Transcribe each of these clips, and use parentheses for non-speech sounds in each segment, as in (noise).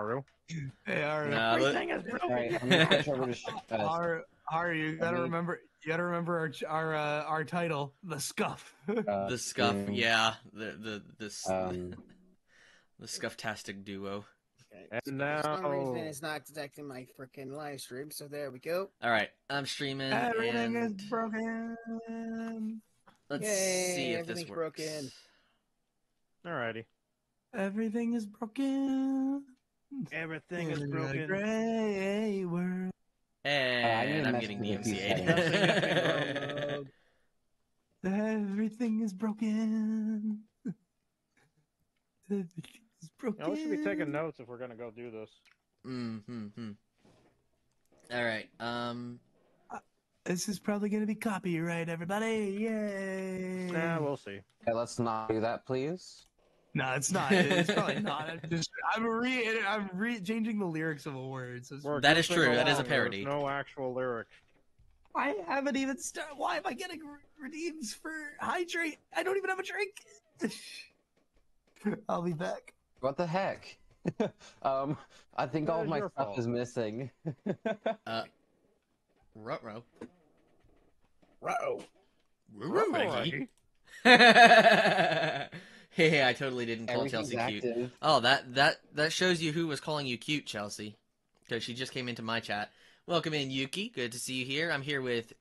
Haru. Hey, Haru. Nah, but- Everything is All right, broken. I'm gonna switch over to. (laughs) Uh, Haru, Haru, you gotta me- remember. You gotta remember our our uh, our title, the scuff. (laughs) uh, the scuff, mm, yeah, the the this Um, (laughs) the scufftastic duo. Okay. And so For some reason, now- it's not detecting my freaking live stream. So there we go. All right, I'm streaming, Everything is broken. let's Yay, see if this works. broken. Alrighty. Everything is broken. Everything is broken. Gray world. And to I'm getting with the the MCA. Everything is broken. Everything is broken. Now, we should be taking notes if we're gonna go do this. mm-hmm. All right. Um. This is probably going to be copyright, everybody. Yay! Yeah, we'll see. hey, let's not do that, please. No, it's not. It's probably not. I'm just I'm re I'm re changing the lyrics of a word. So it's- That is true, that is a parody. there's No actual lyric. I haven't even started. Why am I getting re- redeems for hydrate? I don't even have a drink. (laughs) I'll be back. What the heck? (laughs) um, I think That all of my stuff fault. is missing. (laughs) Uh. Ruh-roh. Ruh-oh. Ruh-roh, (laughs) Maggie. Hey, I totally didn't call Everything's Chelsea cute. Oh, that that that shows you who was calling you cute, Chelsea, because she just came into my chat. Welcome in, Yuki. Good to see you here. I'm here with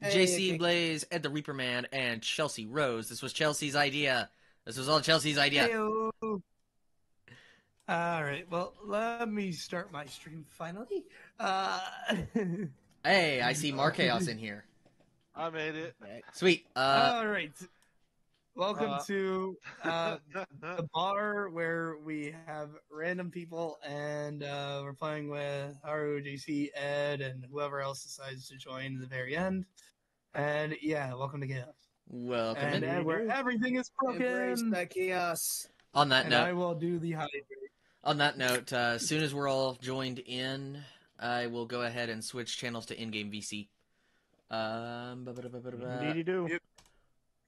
Hey, JC Yuki. Blaze, Ed the Reaper Man, and Chelsea Rose. This was Chelsea's idea. This was all Chelsea's idea. Heyo. All right. Well, let me start my stream finally. Uh, (laughs) Hey, I see Marchaos in here. I made it. Sweet. Uh, all right. Welcome Uh, to uh, the (laughs) bar where we have random people and uh, we're playing with Haru, JC, Ed, and whoever else decides to join in the very end. And yeah, welcome to Chaos. welcome And in. Ed, where everything is Embrace broken. the chaos. On that And I will do the hydrate. on that note, uh, as soon as we're all joined in, I will go ahead and switch channels to in-game VC. Um, ba- ba- ba- ba- ba- ba- Indeedy do. Yep.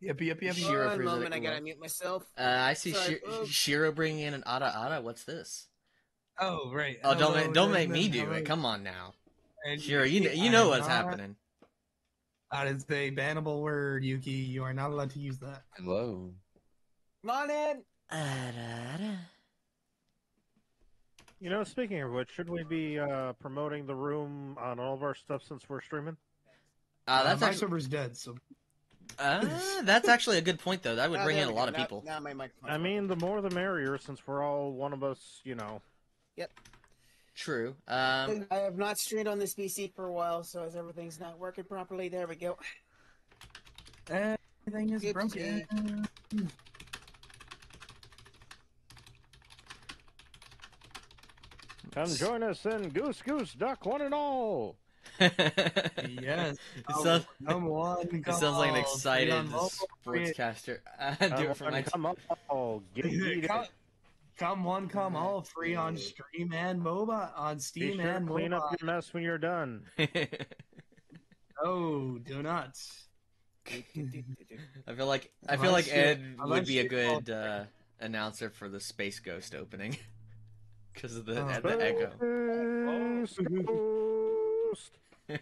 Yep, yep, yep. Shiro One for moment, the- I gotta mute myself. Uh, I see Sorry, Shi- Shiro bringing in an Ada Ada. What's this? Oh, right. Oh, don't Hello, make, don't make me do it. Come on now, And Shiro. You know, Yuki, you I know what's not, happening. That is a bannable word, Yuki. You are not allowed to use that. Hello. Come on in. Ada Ada. You know, speaking of which, should we be uh, promoting the room on all of our stuff since we're streaming? Uh, that's my actually server's dead, so uh, (laughs) that's actually a good point though. That would Ah, bring in a lot go. of Now- people. Now, my microphone. I mean, the more the merrier, since we're all one of us, you know. Yep. True. Um, I have not streamed on this PC for a while, so as everything's not working properly, there we go. everything is Good to broken. Come join us in Goose Goose Duck One and All. (laughs) it Yes. sounds, Come on. it sounds like an excited free on sportscaster. (laughs) Do it for Come (laughs) my. on, come all. Get come, come one, come all, free on stream and MOBA, on Be Steam sure to and clean up your mess when you're done. Oh, do not. I feel like I feel like Ed would be a good uh, announcer for the Space Ghost opening because of the Oh. the echo. Space Ghost.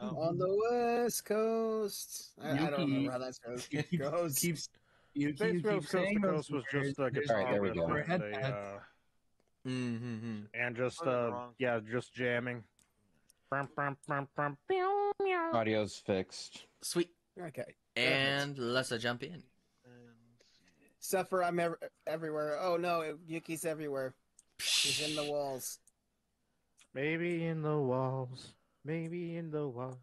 On the west coast. I, I don't Yuki. remember how that goes. You goes. keeps, you keep, Space you keep Coast to saying Coast those was just a words, guitar Alright, there we go. Or a, headpad. uh, mm-hmm. and just uh, yeah, just jamming. Audio's fixed. Sweet. Okay. And let's uh, jump in. Suffer, I'm ev- everywhere. Oh no, Yuki's everywhere. He's in the walls. Maybe in the walls. Maybe in the walls.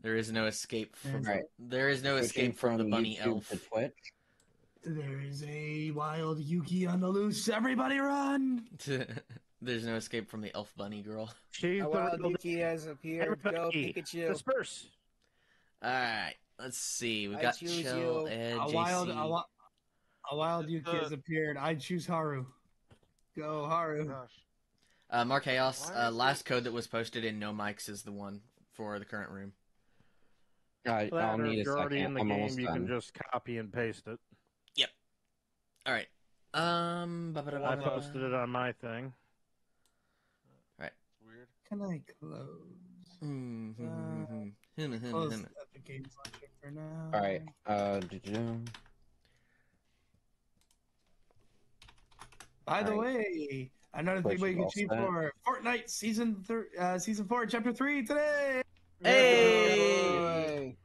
There is no escape from. Right. There is no Switching escape from the bunny YouTube elf. to Twitch. There is a wild Yuki on the loose. Everybody run! (laughs) There's no escape from the elf bunny girl. She's A wild real Yuki has appeared. Go Everybody, Pikachu. Disperse. All right, let's see. We I got Chill, you. Ed, A JC. wild, a, wi- a wild Yuki Uh, has appeared. I choose Haru. Go Haru. Gosh. Uh, Mark Chaos, uh, is last code that was posted in No Mics is the one for the current room. I, That, I'll or need if a you're already second. in the I'm game, almost you can done. just copy and paste it. Yep. All right. Um, I ba- ba- posted it on my thing. Weird. Can I close? Hmm, hmm, hmm, hmm. Hmm, hmm, Close hmm. Epic Games Launcher for now. All right. Uh, did you? By the Alright. way, another Twitch thing we is can all achieve set. for Fortnite season three, uh, season four, chapter three today. Hey!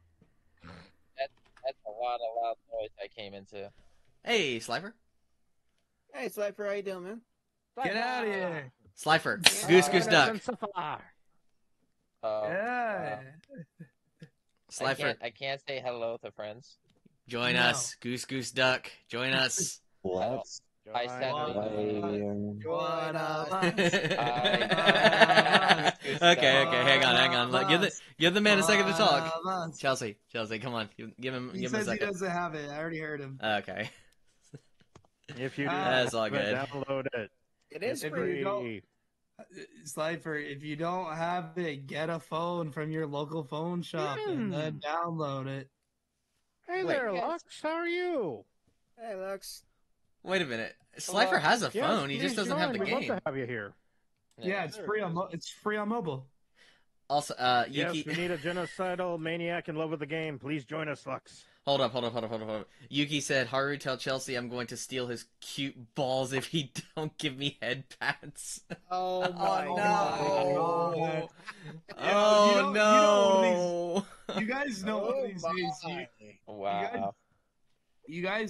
That's a lot of loud noise I came into. Hey, Slifer. Hey, Slifer, how you doing, man? Get out of here! Slifer. Yeah. Goose Goose Duck. Uh, yeah. I Slifer. can't, I can't say hello to friends. Join No. us. Goose Goose Duck. Join us. Let's I said What Join up? (laughs) us. okay, okay, hang on, hang on. Let- Give the give the man a second to talk. Chelsea, Chelsea, come on. Give, give him He give him a says he doesn't have it. I already heard him. Okay. If you do, Ah, That's all good. Download it. It is If free. you Slifer, if you don't have it, get a phone from your local phone shop and then download it. Hey Wait, there, yes. Lux. How are you? Hey, Lux. Wait a minute. Slifer has a Yes, phone. he just doesn't have the join. We'd love game. to have you here. Yeah, it's free on is. mo- it's free on mobile. Also, uh, Yes, Yuki. we need a genocidal maniac in love with the game. Please join us, Lux. Hold up, hold up, hold up, hold up, hold up. Yuki said, "Haru, tell Chelsea I'm going to steal his cute balls if he (laughs) don't give me head pats." (laughs) Oh my no. god. God. Oh you know- you no! You guys know one of these Oh days. You. Wow. you guys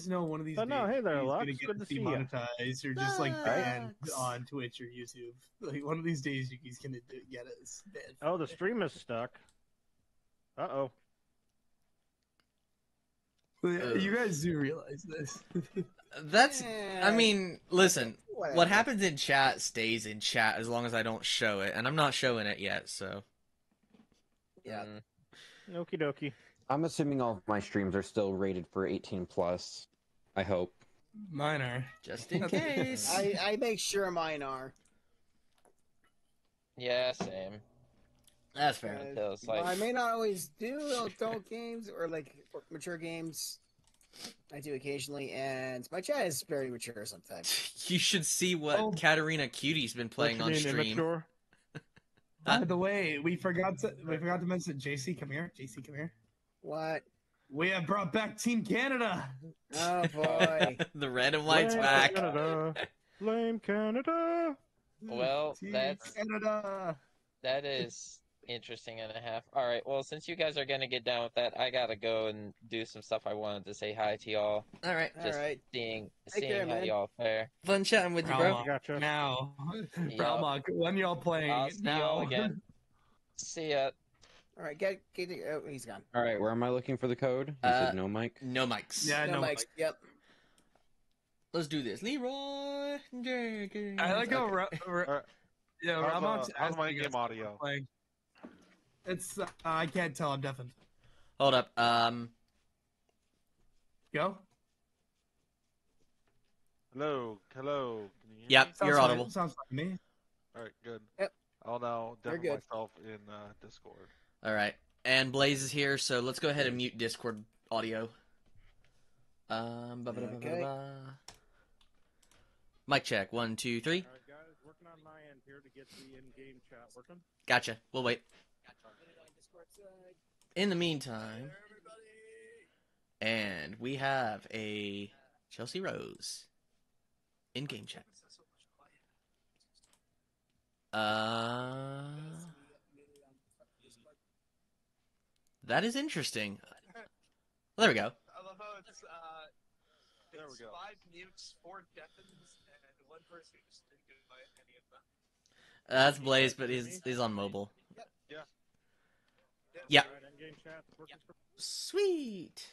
know one of these Oh, days. no, hey there, he's Lux. gonna get Good to see ya. demonetized or just like banned Lux. on Twitch or YouTube. (laughs) Like one of these days, Yuki's gonna do, get us banned. Oh, the stream is stuck. Uh oh. You guys do realize this. (laughs) That's. I mean, listen. whatever. What happens in chat stays in chat as long as I don't show it, and I'm not showing it yet. So Yeah. Mm, Okie dokie. I'm assuming all of my streams are still rated for 18 plus. I hope. Mine are. just in case. I, I make sure mine are. yeah, same. That's fair. Uh, Until it's well, I may not always do adult (laughs) games or like mature games. I do occasionally, and my chat is very mature sometimes. (laughs) You should see what Oh. Katarina Cutie's been playing What on stream. immature? (laughs) By the way, we forgot to we forgot to mention JC. Come here, JC. Come here. What? We have brought back Team Canada. Oh (laughs) boy. the red and white's Blame back. Canada. Blame Canada. well, Team that's Canada. that is interesting and a half. All right. Well, since you guys are gonna get down with that, I gotta go and do some stuff. I wanted to say hi to y'all. All right, All Just right. seeing Take seeing care, how man. y'all fare. fun chatting with you, bro. Gotcha. Now, Yeah. Brahma, when y'all playing I'll see now? y'all again. (laughs) See ya. All right. Get get. Oh, he's gone. All right, where am I looking for the code? You Uh, said no mic. No mics. Yeah, no, no. Mike's. Yep. Let's do this. Leeroy Jenkins. I like how Okay. Ra- Ra- Alright. yeah, How's, Ramox uh, how's my asking game audio? playing. It's uh, I can't tell. I'm deafened. Hold up. Um, Go. Hello, hello. Can you hear Yep. me? You're fine. audible. Sounds like me. All right, good. Yep. I'll now You're demo myself in uh, Discord. All right. And Blaze is here, so let's go ahead and mute Discord audio. Um, ba ba ba ba Okay. Mic check. One, two, three. All right, guys, working on my end here to get the in-game chat working. Gotcha. We'll wait. In the meantime, and we have a Chelsea Rose in-game chat. Uh, that is interesting. Well, there we go. I love how it's uh, There we go. five mutes, four deafens, and one person who's didn't get by any of them. That's Blaze, but he's he's on mobile. Yeah. Yeah. All right, in-game chat working for Sweet.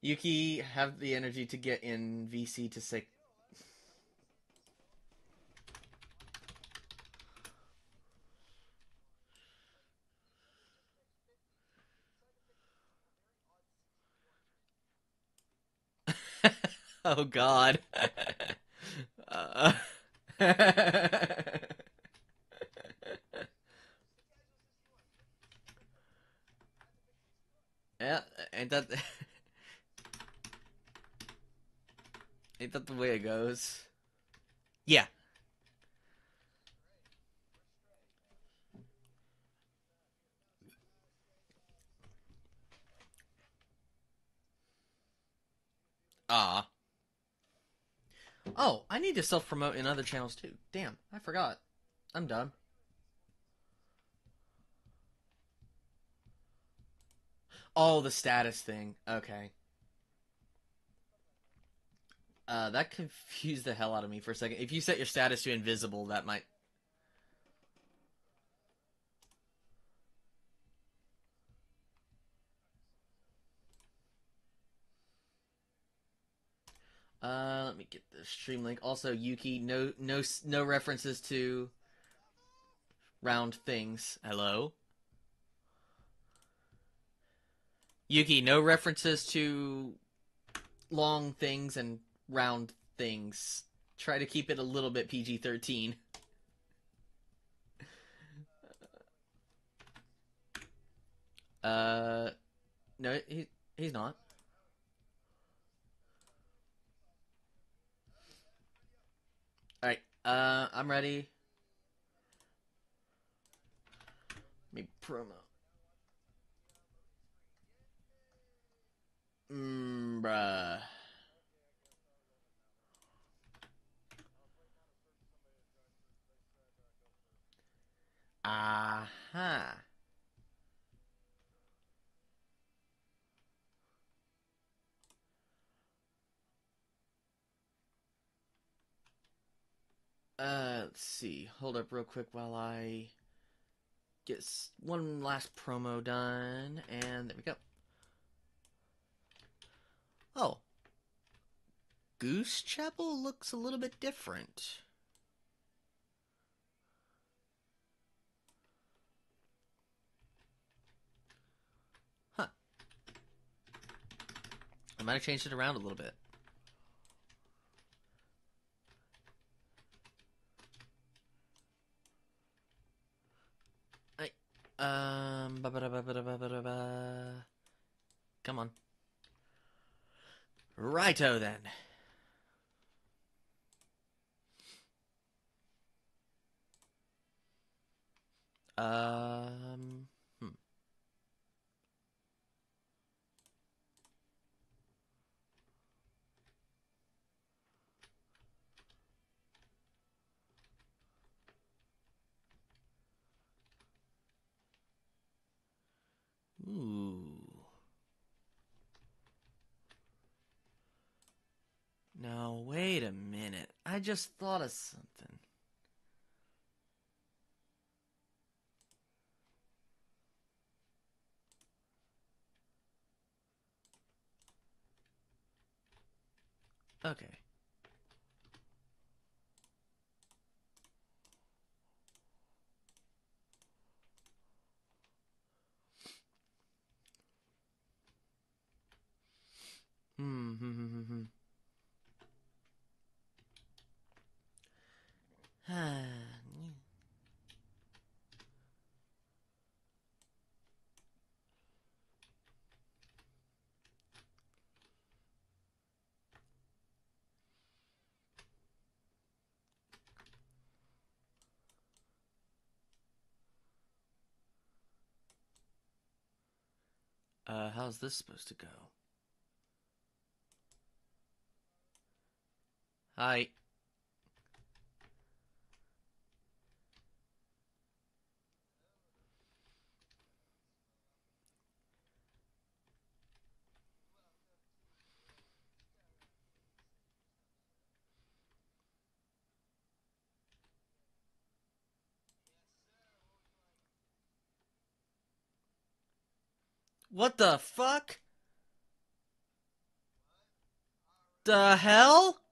Yuki, have the energy to get in VC to say. (laughs) oh God. uh... (laughs) Yeah, ain't that (laughs) ain't that the way it goes? Ah. Oh, I need to self promote in other channels too. Damn, I forgot. I'm done. Oh, the status thing. Okay. Uh, that (laughs) confused the hell out of me for a second. If you set your status to invisible, that might. Uh, let me get the stream link. Also, Yuki, no, no, no references to round things. Hello, Yuki, no references to long things and round things. Try to keep it a little bit PG thirteen. (laughs) Uh, no, he he's not. All right, uh, I'm ready. Me promo. Mm, bruh. Aha. Uh, Uh, let's see. Hold up real quick while I get one last promo done, and there we go. Oh. Goose Chapel looks a little bit different. Huh. I might have changed it around a little bit. Um, ba ba ba. Come on. Righto then. Um. Ooh. Now, wait a minute. I just thought of something. Okay. Hmm. hmm, hmm, hmm, (sighs) Uh, how's this supposed to go? Hi. What the fuck? The hell?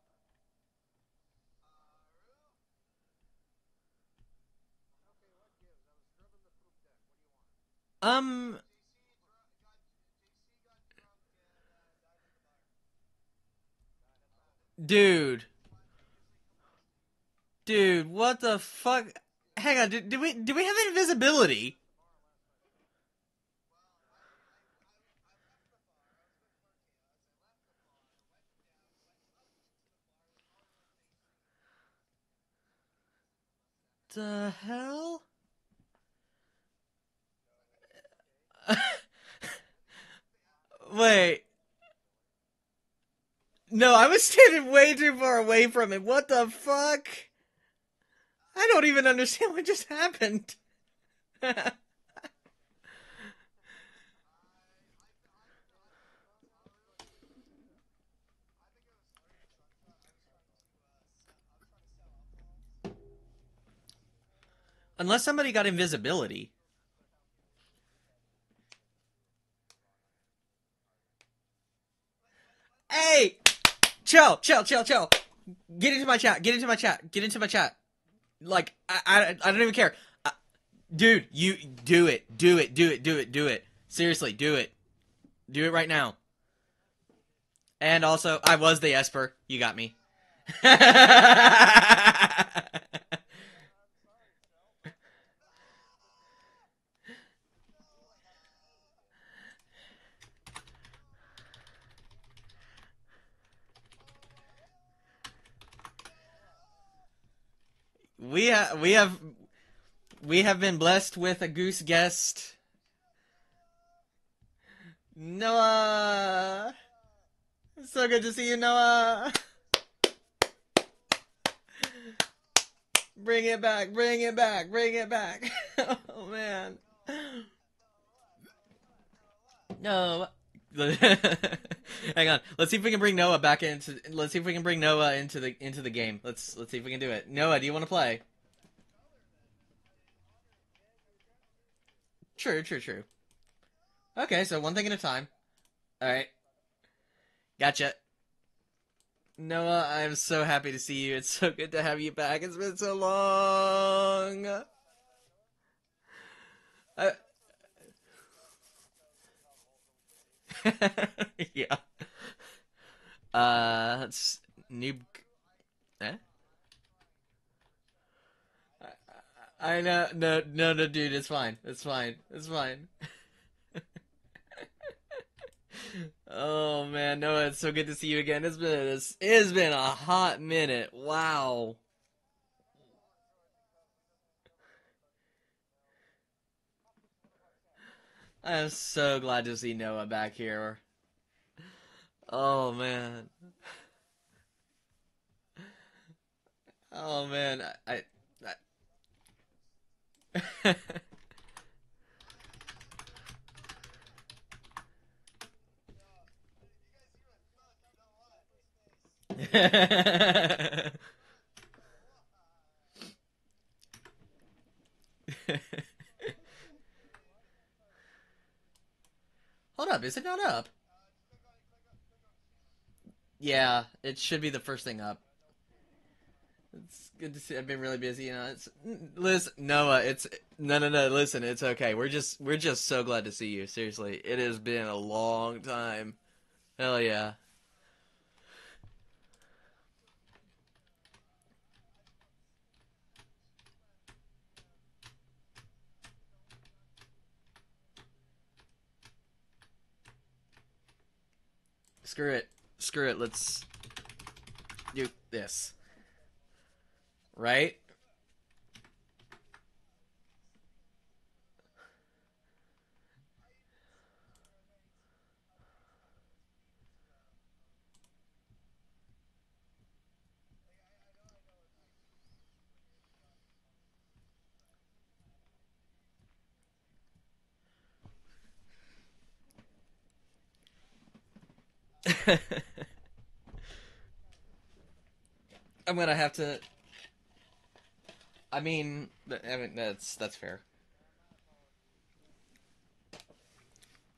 Um. Dude. Dude, what the fuck? Hang on, did we do we have invisibility? The hell? (laughs) Wait. No, I was standing way too far away from it. What the fuck? I don't even understand what just happened. (laughs) Unless somebody got invisibility. Hey! Chill, chill, chill, chill. Get into my chat. Get into my chat. Get into my chat. Like, I, I, I don't even care. Uh, dude, you do it. Do it. Do it. Do it. Do it. Seriously, do it. Do it right now. And also, I was the Esper. You got me. (laughs) we ha- we have we have been blessed with a goose guest. Noah, so good to see you, Noah. Bring it back, bring it back, bring it back. (laughs) oh man. No. (laughs) Hang on. Let's see if we can bring Noah back into. Let's see if we can bring Noah into the into the game. Let's let's see if we can do it. Noah, do you want to play? True, true, true. Okay, so one thing at a time. All right. Gotcha. Noah, I'm so happy to see you. It's so good to have you back. It's been so long. (laughs) yeah. Uh, it's noob. Eh? I, know. No, no, no, dude. It's fine. It's fine. It's fine. (laughs) oh man, Noah, it's so good to see you again. It's been it's, it's been a hot minute. Wow. I'm so glad to see Noah back here. Oh man. Oh man, I, I... (laughs) Hold up, is it not up? Yeah, it should be the first thing up. It's good to see. I've been really busy, you know. It's listen, Noah. It's no, no, no. Listen, it's okay. We're just, we're just so glad to see you. Seriously, it has been a long time. Hell yeah. Screw it. Screw it. Let's do this. Right? (laughs) I'm gonna have to. I mean, I mean that's that's fair.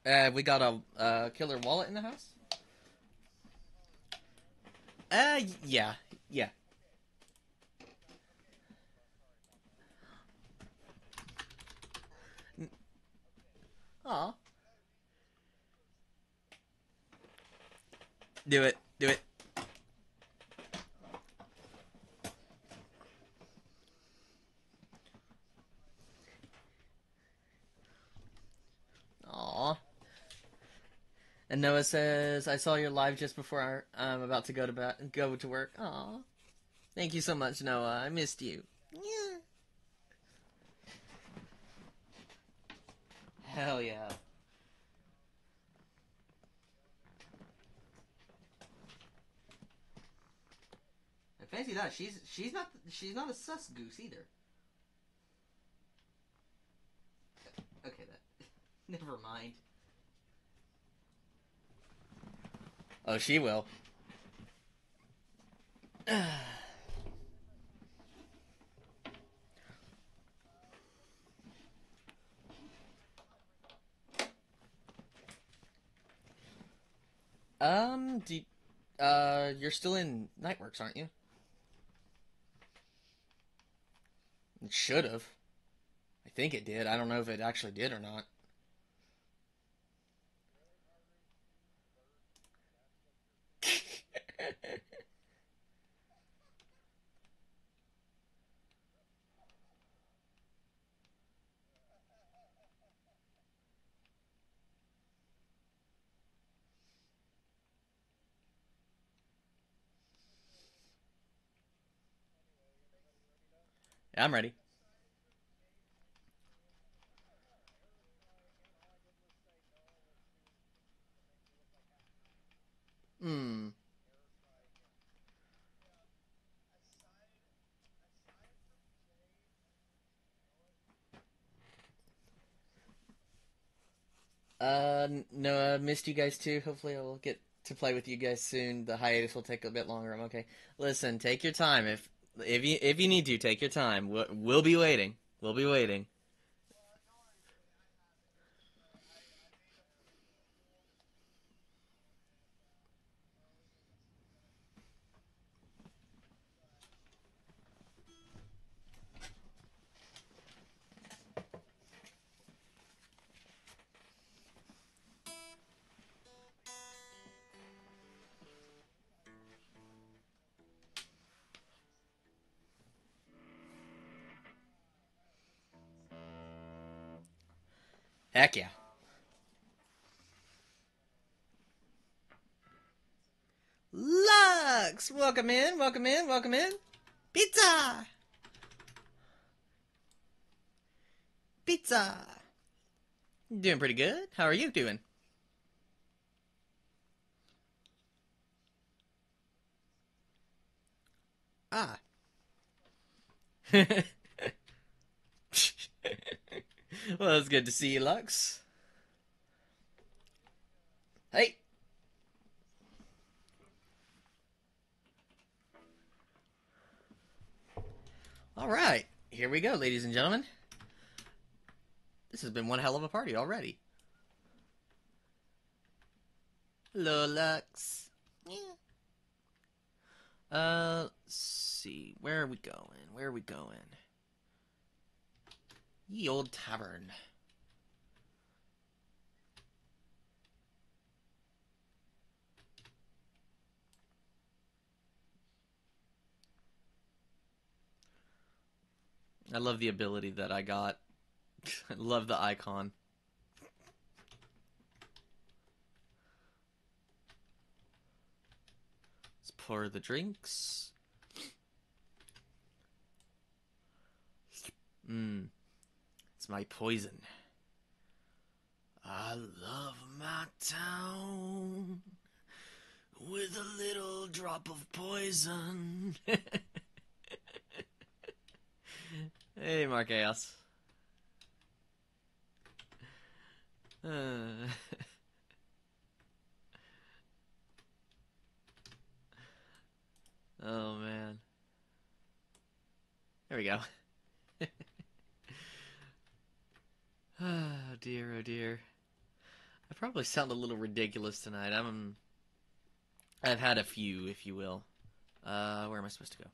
Uh, we got a uh, killer wallet in the house. Uh, yeah, yeah. Aw. Do it. Do it. Aw. And Noah says, "I saw your live just before I'm um, about to go to bed, go to work." Aw. Thank you so much, Noah. I missed you. Yeah. Hell yeah. Fancy that. She's she's not she's not a sus goose either. Okay, that. (laughs) Never mind. Oh, she will. (sighs) um, do uh, you're still in Nightworks, aren't you? It should have. I think it did. I don't know if it actually did or not. Yeah, I'm ready. Hmm. Uh, no, I missed you guys too. Hopefully, I will get to play with you guys soon. The hiatus will take a bit longer. I'm okay. Listen, take your time. If if you if you need to, take your time. We'll, we'll be waiting. We'll be waiting. Welcome in, welcome in, welcome in. Pizza! Pizza! Doing pretty good. How are you doing? Ah. (laughs) well, it's good to see you, Lux. Hey. All right, here we go, ladies and gentlemen. This has been one hell of a party already. Hello, Lux. Yeah. Uh, let's see. Where are we going? Where are we going? Ye old tavern. I love the ability that I got. (laughs) I love the icon. Let's pour the drinks. Mmm. It's my poison. I love my town with a little drop of poison. (laughs) hey, Marqueos. Uh. (laughs) oh man. There we go. (laughs) oh dear, oh dear. I probably sound a little ridiculous tonight. I'm I've had a few, if you will. Uh where am I supposed to go?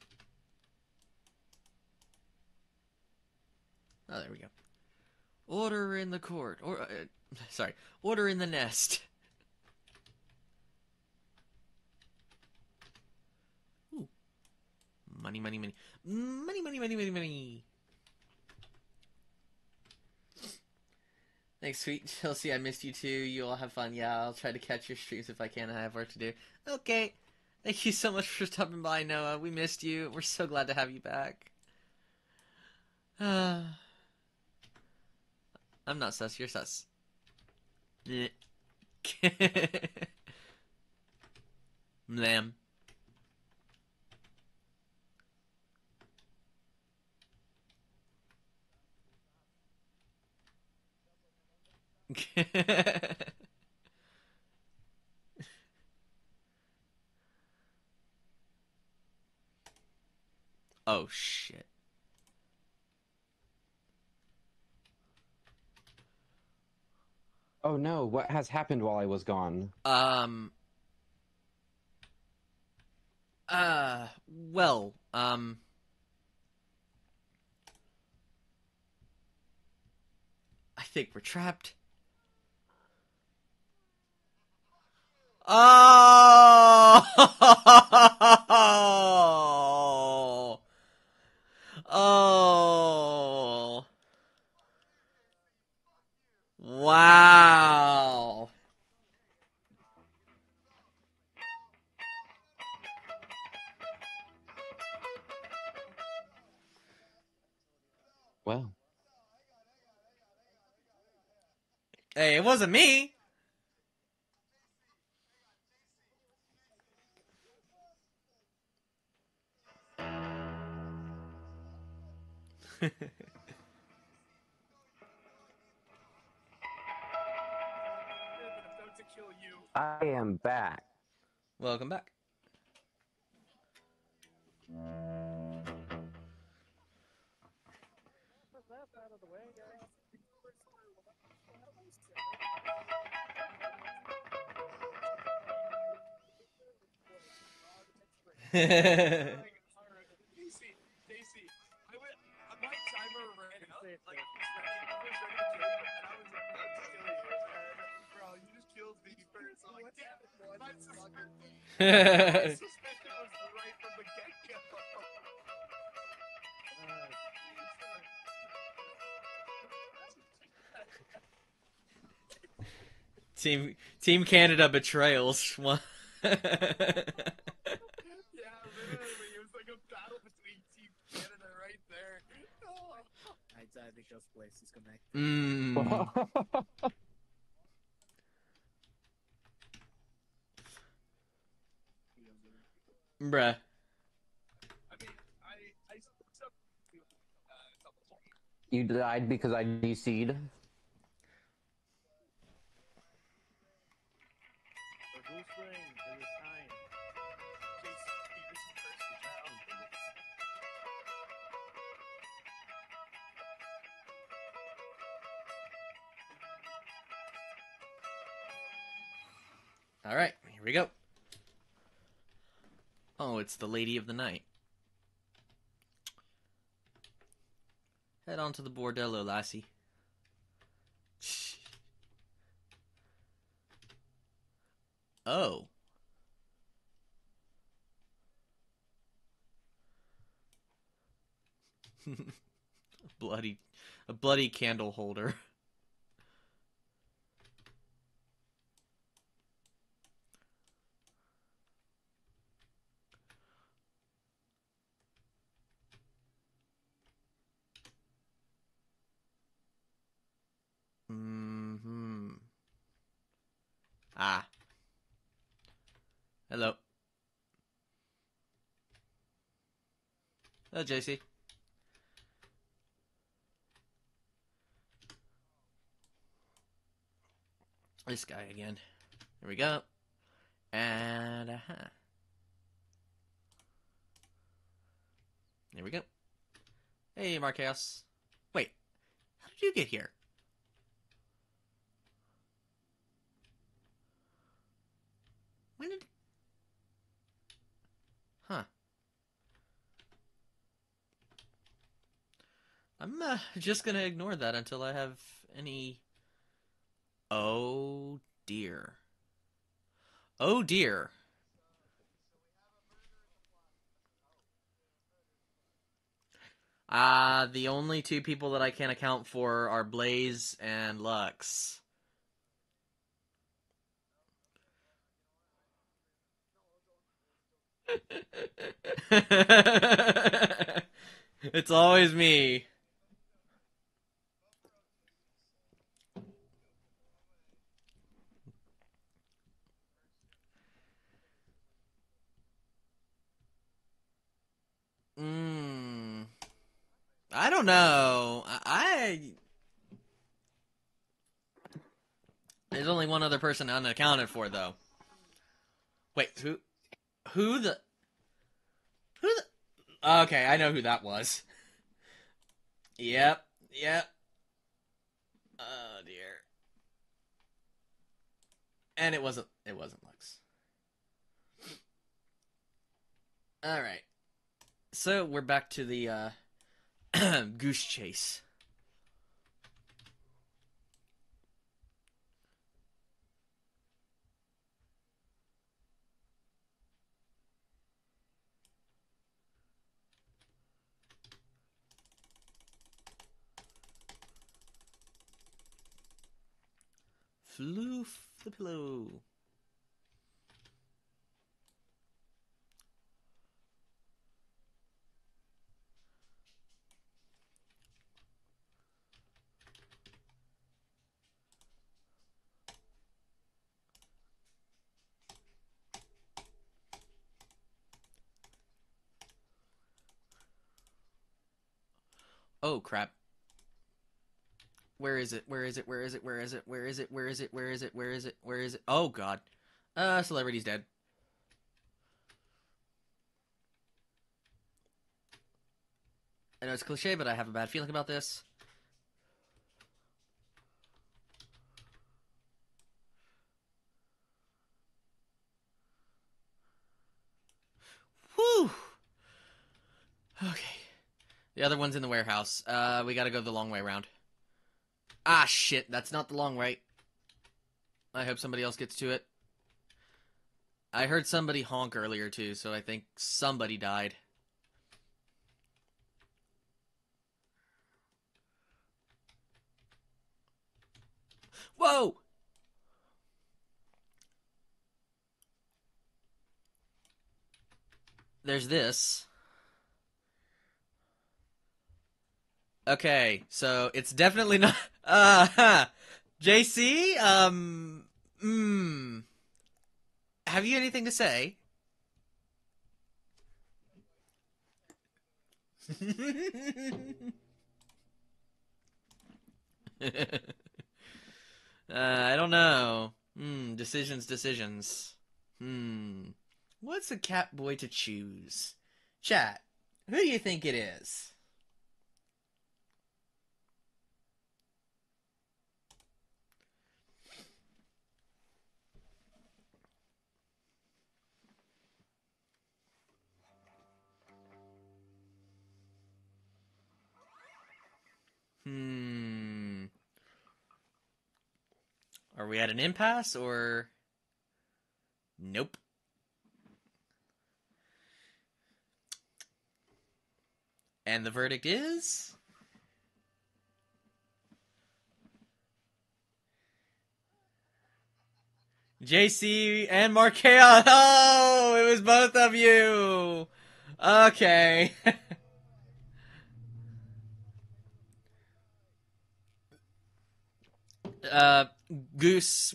Oh, there we go. Order in the court. Or uh, (laughs) sorry, order in the nest. Ooh. Money, money, money. Money, money, money, money, money. Thanks, sweet (laughs) Chelsea. I missed you too. You all have fun. Yeah, I'll try to catch your streams if I can. I have work to do. Okay. Thank you so much for stopping by, Noah. We missed you. We're so glad to have you back. Uh, (sighs) (sighs) I'm not sus, you're sus. (laughs) Mlam. (laughs) oh shit. Oh no, what has happened while I was gone? Um. Uh. Well. Um. I think we're trapped. Oh. (laughs) Oh. Wow. Well, Hey, it wasn't me. (laughs) I am back. Welcome back. (laughs) (laughs) right from the get-go. (laughs) Team Team Canada betrayals. What? (laughs) Yeah, literally, it was like a battle between Team Canada right there. Oh. I, I think those places connect. mm. Bruh. I mean, I, I still, uh, a couple times. you died because I DC'd. The goose ring it is kind. Jason Peterson versus Brown. All right, here we go. Oh, it's the Lady of the Night. Head on to the bordello, lassie. Oh. (laughs) bloody a bloody candle holder. (laughs) Hmm. Ah. Hello. Hello, JC. This guy again. Here we go. And uh-huh. Here we go. Hey, Marcos. Wait, how did you get here? When did? Huh. I'm uh, just gonna ignore that until I have any. Oh dear. Oh dear. Uh, the only two people that I can account for are Blaze and Lux. (laughs) it's always me. Mm, I don't know. I, I There's only one other person unaccounted for, though. Wait, who? Who the? Who the? Okay, I know who that was. Yep, yep. Oh dear. And it wasn't. It wasn't Lux. All right. So we're back to the uh, (clears throat) goose chase. Floof the pillow. Oh crap. Where is it? Where is it? Where is it? Where is it? Where is it? Where is it? Where is it? Where is it? Where is it? Oh god. Uh celebrity's dead. I know it's cliche, but I have a bad feeling about this. Whew. Okay. The other one's in the warehouse. Uh, we gotta go the long way around. Ah, shit. That's not the long way. I hope somebody else gets to it. I heard somebody honk earlier, too, so I think somebody died. Whoa! There's this. Okay, so it's definitely not. (laughs) Uh. JC, um, hmm. Have you anything to say? (laughs) uh, I don't know. Hmm, decisions, decisions. Hmm. What's a cat boy to choose? Chat, who do you think it is? Hmm. Are we at an impasse or. Nope. And the verdict is. JC and Markea. (laughs) Oh, it was both of you. Okay. (laughs) uh, Goose.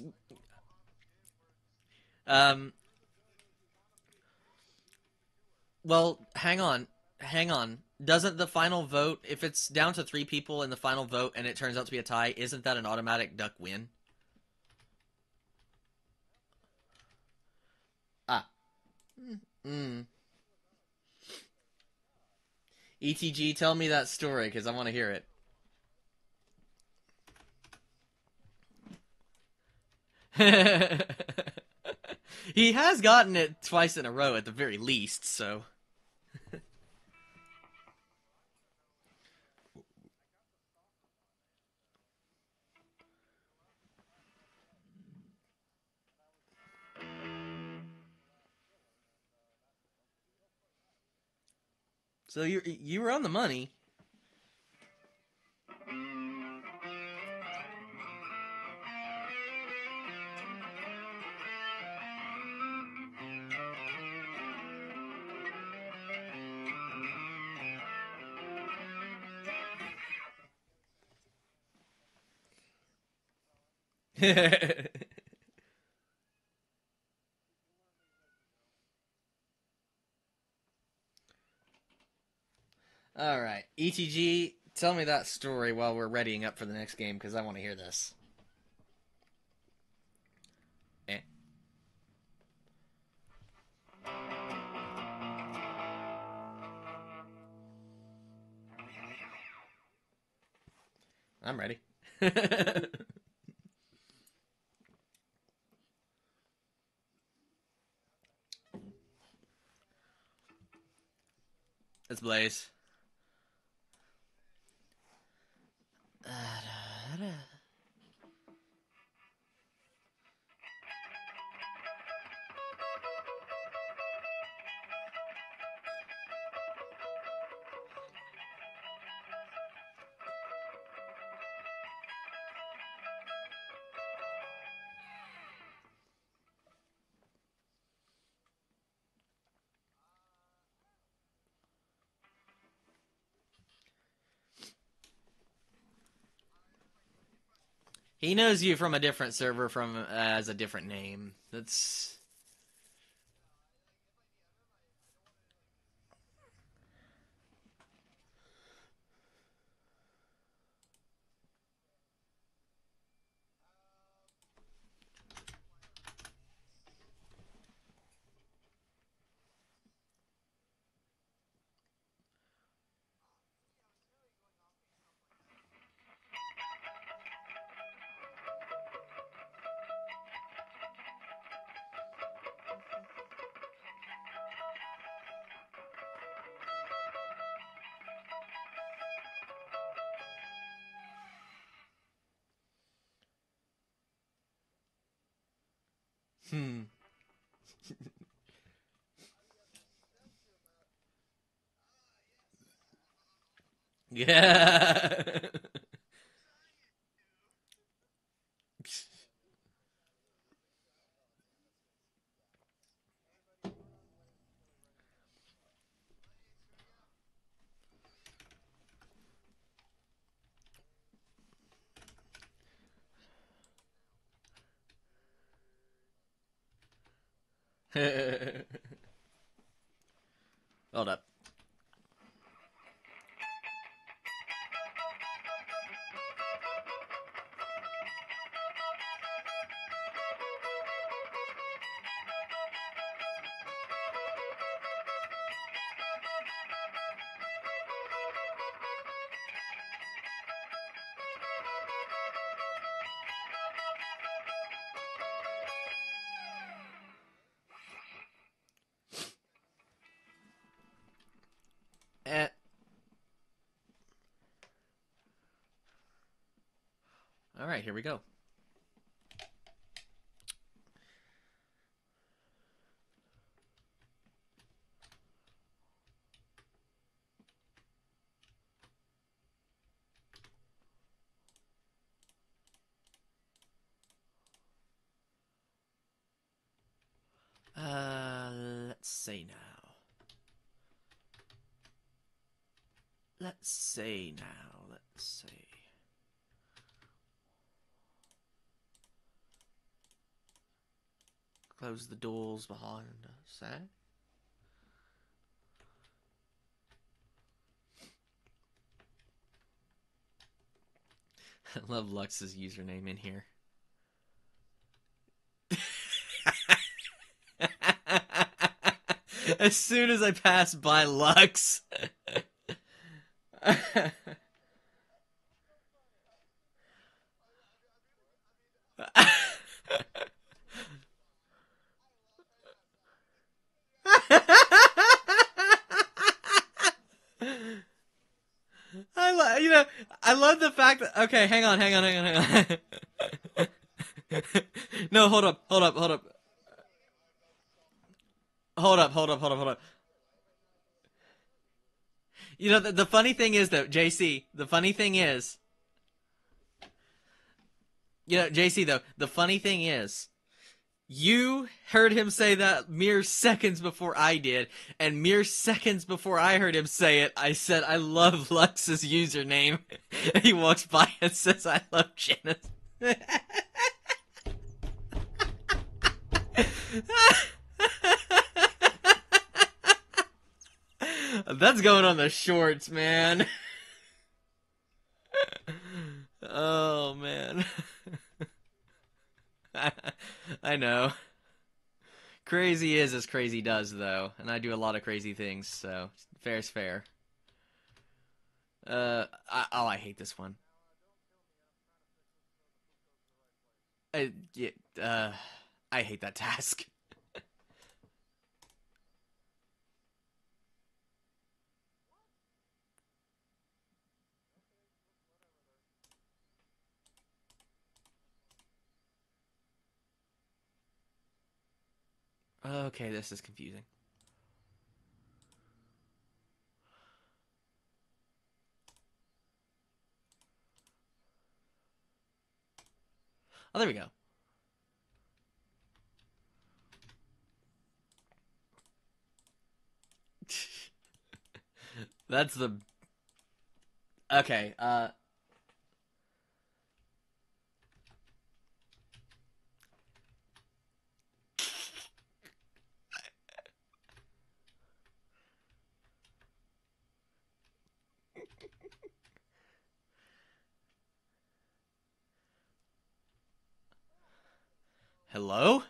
Um. Well, hang on, hang on. Doesn't the final vote, if it's down to three people in the final vote and it turns out to be a tie, isn't that an automatic duck win? Ah. Hmm. ETG, tell me that story because I want to hear it. (laughs) he has gotten it twice in a row at the very least, so. so you you were on the money. All right, ETG, tell me that story while we're readying up for the next game because I want to hear this. Eh. I'm ready. (laughs) It's Blaze. He knows you from a different server from uh, as a different name. That's yeah. (laughs) Hold up. Here we go. Uh, let's see now. Let's see now. Let's see. Close the doors behind us, eh? I (laughs) love Lux's username in here. (laughs) as soon as I pass by Lux. (laughs) I lo- you know I love the fact that okay hang on hang on hang on hang on. (laughs) No hold up hold up hold up. Hold up hold up hold up hold up. You know the, the funny thing is though JC the funny thing is you know JC though the funny thing is you heard him say that mere seconds before I did, and mere seconds before I heard him say it, I said, I love Lux's username. (laughs) He walks by and says, I love Janice. (laughs) That's going on the shorts, man. (laughs) oh, man. (laughs) I know. Crazy is as crazy does, though, and I do a lot of crazy things, so fair's fair. Uh, I, oh, I hate this one. I, yeah, uh, I hate that (laughs) task. Okay, this is confusing. Oh, there we go. (laughs) That's the Okay, uh Hello?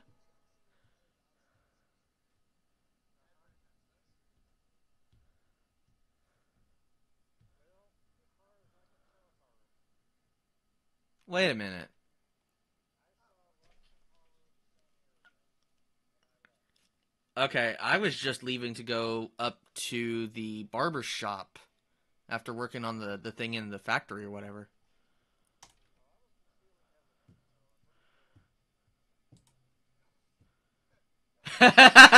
Wait a minute. Okay, I was just leaving to go up to the barber shop after working on the, the thing in the factory or whatever. The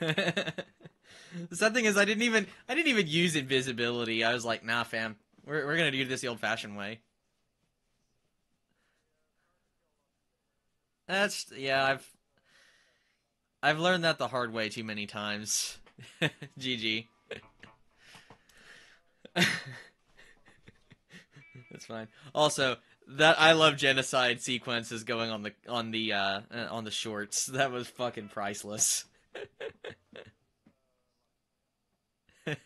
(laughs) sad thing is, I didn't even I didn't even use invisibility. I was like, nah, fam, we're we're gonna do this the old-fashioned way. That's yeah, I've I've learned that the hard way too many times. (laughs) GG. (laughs) That's fine. Also, that I love genocide sequences going on the on the uh, on the shorts. (laughs) That was fucking priceless. (laughs)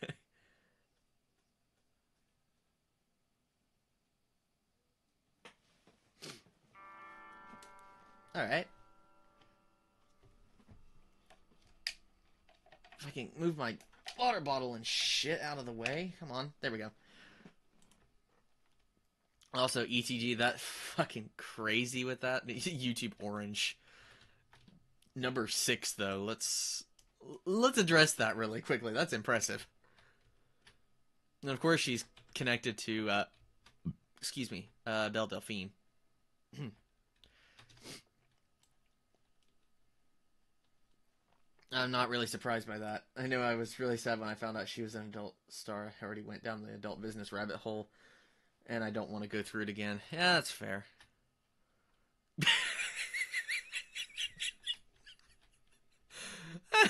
All right. If I can move my water bottle and shit out of the way. Come on. There we go. Also, ETG, that fucking crazy with that. (laughs) YouTube Orange. Number six, though. Let's let's address that really quickly. That's impressive. And of course, she's connected to, uh, excuse me, uh, Belle Delphine. I'm not really surprised by that. I know I was really sad when I found out she was an adult star. I already went down the adult business rabbit hole, and I don't want to go through it again. Yeah, that's fair.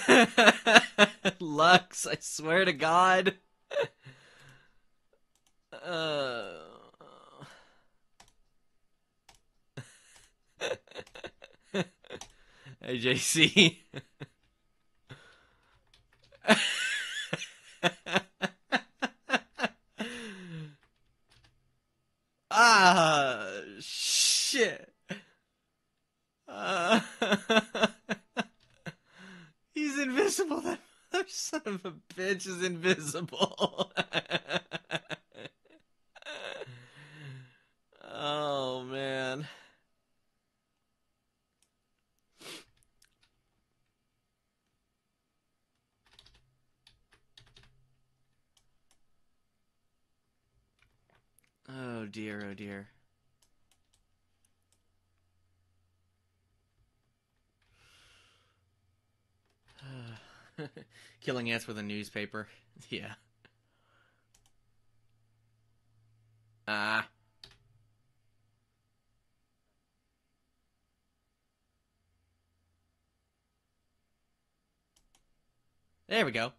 (laughs) Lux, I swear to God. Uh... (laughs) hey, JC. (laughs) ah, shit. Uh, (laughs) he's invisible. That son of a bitch is invisible. oh man. Oh dear, oh dear. (sighs) Killing ants with a newspaper. (laughs) Yeah. Ah. There we go.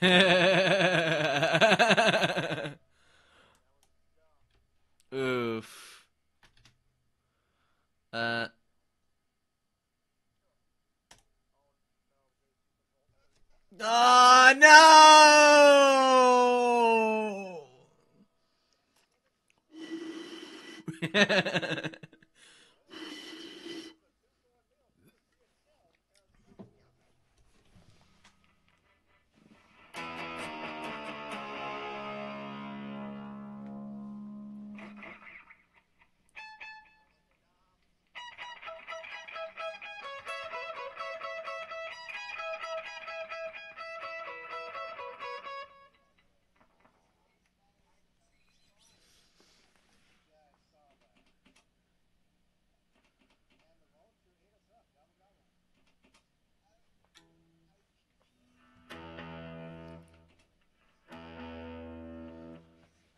(laughs) Oof. Uh. Oh no! (laughs)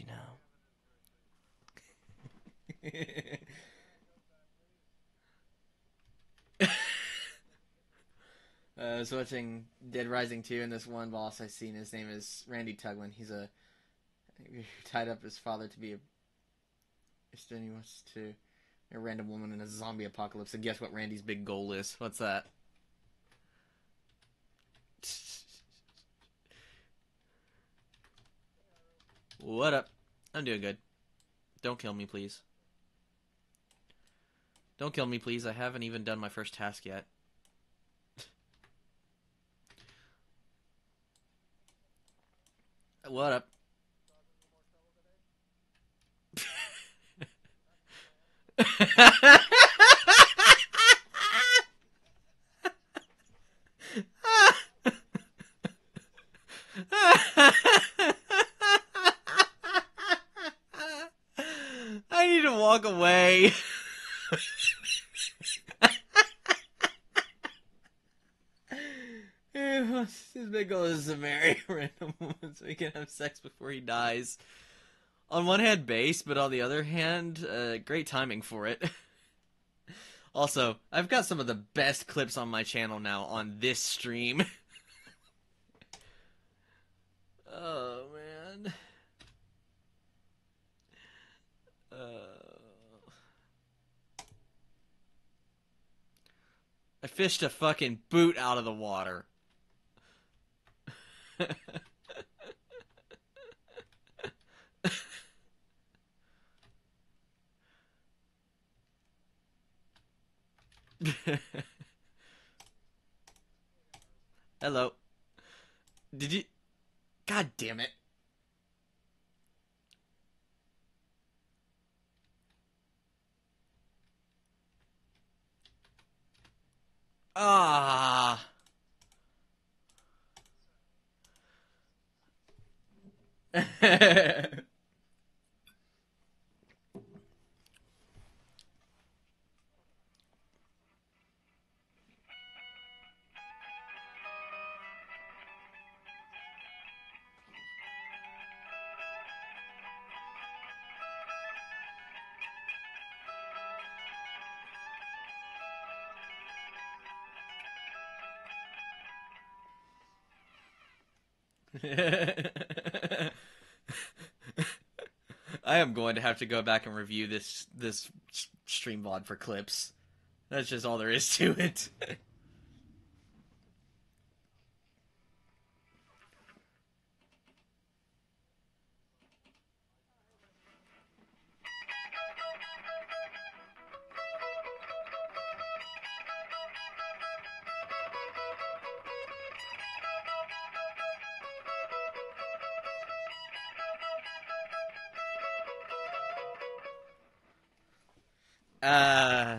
you know. (laughs) Uh, I was watching Dead Rising 2, and this one boss I seen, his name is Randy Tugman. He's a he tied up his father to be a. He wants to a random woman in a zombie apocalypse. And guess what Randy's big goal is? What's that? What up? I'm doing good. Don't kill me, please. Don't kill me, please. I haven't even done my first task yet. (laughs) what up? (laughs) I need to walk away. Goal is to marry a (laughs) random woman so he can have sex before he dies. On one hand, base, but on the other hand, uh, great timing for it. (laughs) also, I've got some of the best clips on my channel now on this stream. (laughs) oh, man. Uh... I fished a fucking boot out of the water. (laughs) Hello. Did you? God damn it. Ah. Yeah. (laughs) I am going to have to go back and review this this stream VOD for clips. That's just all there is to it. (laughs) Uh,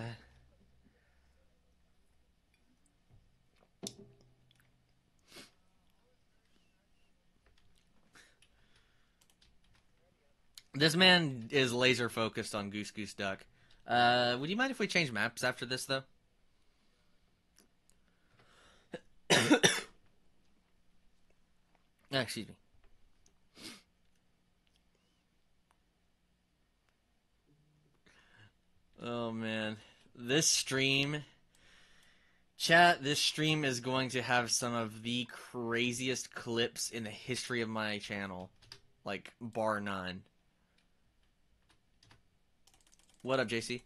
This man is laser focused on Goose Goose Duck. Uh, would you mind if we change maps after this, though? (coughs) (coughs) Excuse me. Oh man, this stream, chat. This stream is going to have some of the craziest clips in the history of my channel, like bar none. What up, JC?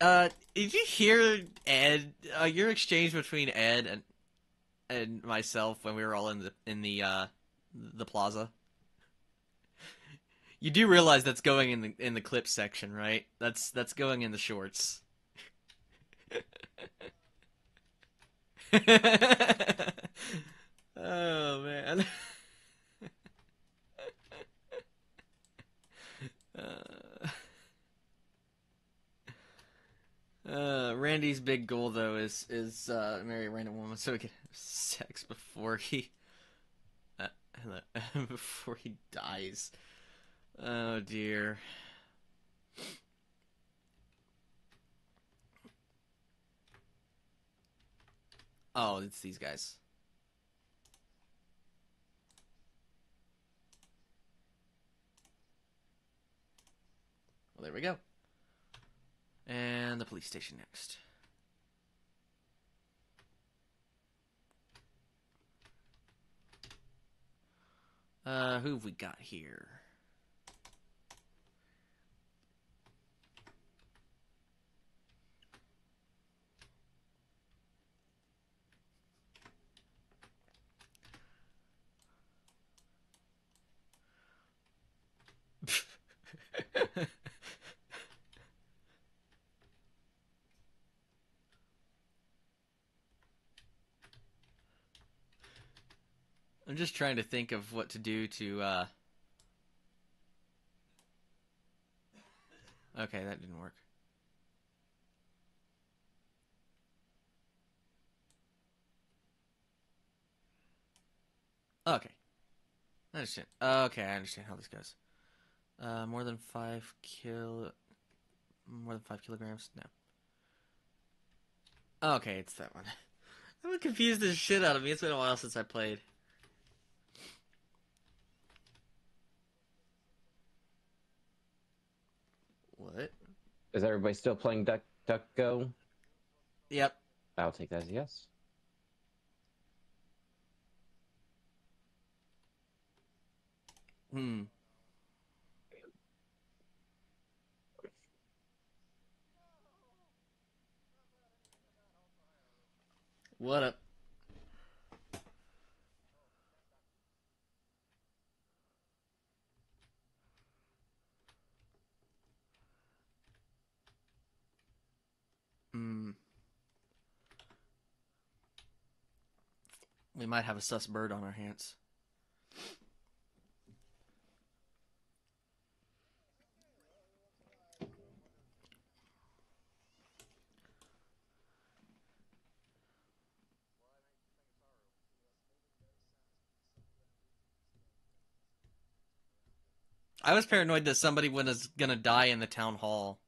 Uh, did you hear Ed? Uh, your exchange between Ed and and myself when we were all in the in the uh the plaza. You do realize that's going in the in the clip section, right? That's that's going in the shorts. Oh man. uh, uh, Randy's big goal though is is uh, marry a random woman so he can have sex before he uh, (laughs) before he dies. Oh dear. Oh, it's these guys. Well, there we go. And the police station next. Uh, who have we got here? (laughs) I'm just trying to think of what to do to, uh... Okay, that didn't work. Okay. I understand. Okay, I understand how this goes. Uh, more than five kil... More than five kilograms? No. Okay, it's that one. (laughs) I'm confused the shit out of me. It's been a while since I played. What? Is everybody still playing Duck Duck Go? Yep. I'll take that as a yes. Hmm. What up? Hmm. We might have a sus bird on our hands. I was paranoid that somebody was gonna die in the town hall.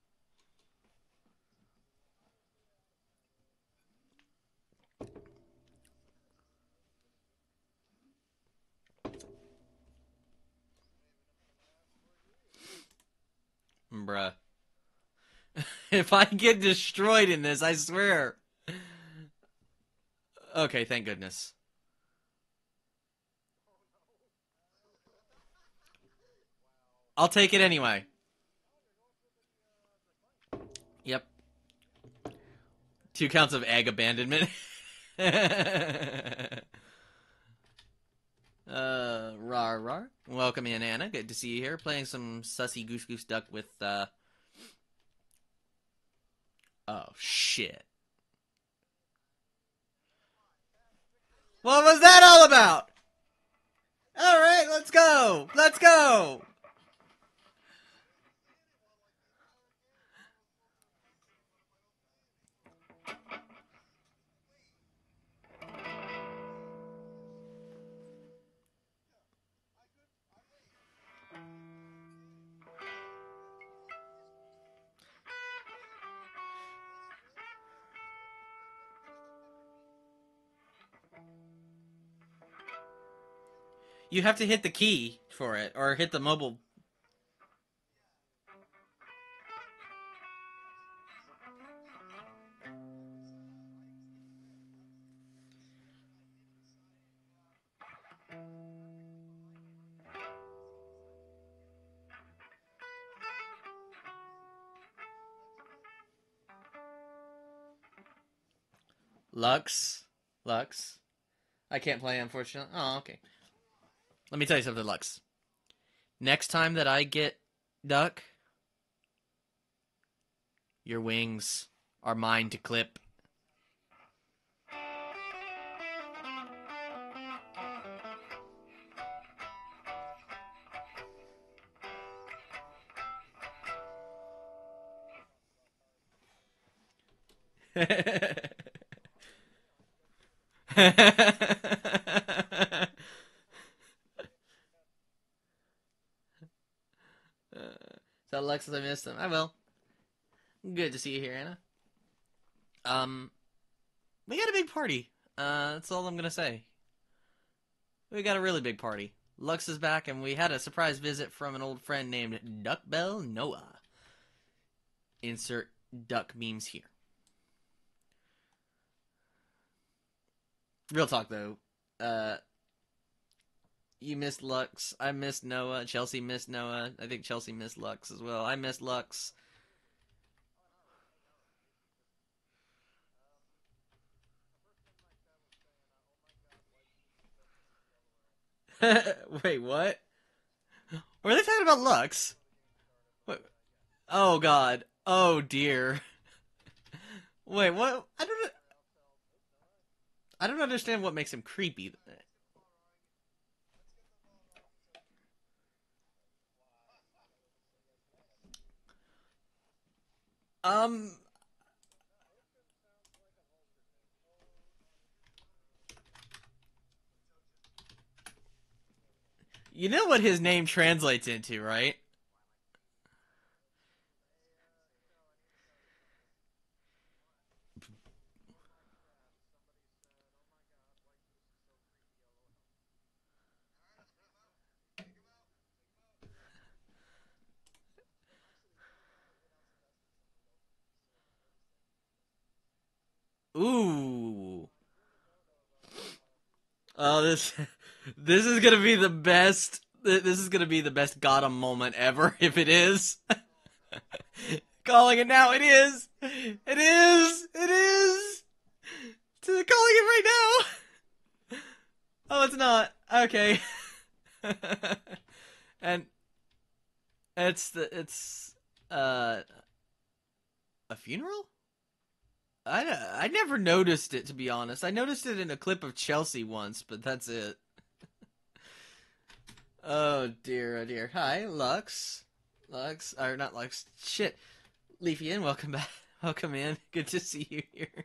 Bruh. (laughs) if I get destroyed in this, I swear. Okay, thank goodness. I'll take it anyway. Yep. Two counts of egg abandonment. (laughs) uh, rar rar. Welcome in, Anna. Good to see you here. Playing some sussy goose goose duck with, uh. Oh, shit. What was that all about? Alright, let's go! Let's go! You have to hit the key for it, or hit the mobile. Lux, Lux. I can't play, unfortunately. Oh, okay. Let me tell you something, Lux. Next time that I get duck, your wings are mine to clip. (laughs) Alexis, I missed them. I will. Good to see you here, Anna. Um, we got a big party. Uh, that's all I'm gonna say. We got a really big party. Lux is back, and we had a surprise visit from an old friend named Duckbell Noah. Insert duck memes here. Real talk though, uh, you missed Lux. I missed Noah. Chelsea missed Noah. I think Chelsea missed Lux as well. I missed Lux. (laughs) Wait, what? Were they talking about Lux? What? Oh God. Oh dear. (laughs) Wait, what? I don't. I don't understand what makes him creepy. Um. You know what his name translates into, right? Ooh. Oh, this (laughs) this is gonna be the best. This is gonna be the best Gotham moment ever. (laughs) If it is, (laughs) calling it now. It is. It is. It is. Calling it right now. Oh, it's not. Okay. and it's the it's uh a funeral. I I never noticed it to be honest. I noticed it in a clip of Chelsea once, but that's it. (laughs) oh dear, oh dear. Hi, Lux. Lux, or not Lux. Shit, Leafy in, welcome back. (laughs) Welcome in. (laughs) Good to see you here.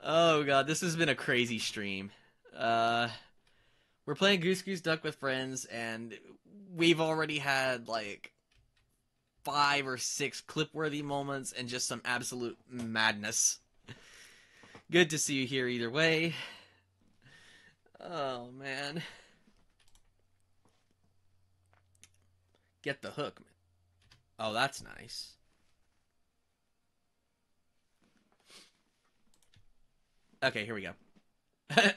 Oh god, this has been a crazy stream. Uh, we're playing Goose Goose Duck with friends, and we've already had like five or six clip-worthy moments and just some absolute madness. Good to see you here either way. Oh, man. Get the hook. Oh, that's nice. Okay, here we go. (laughs)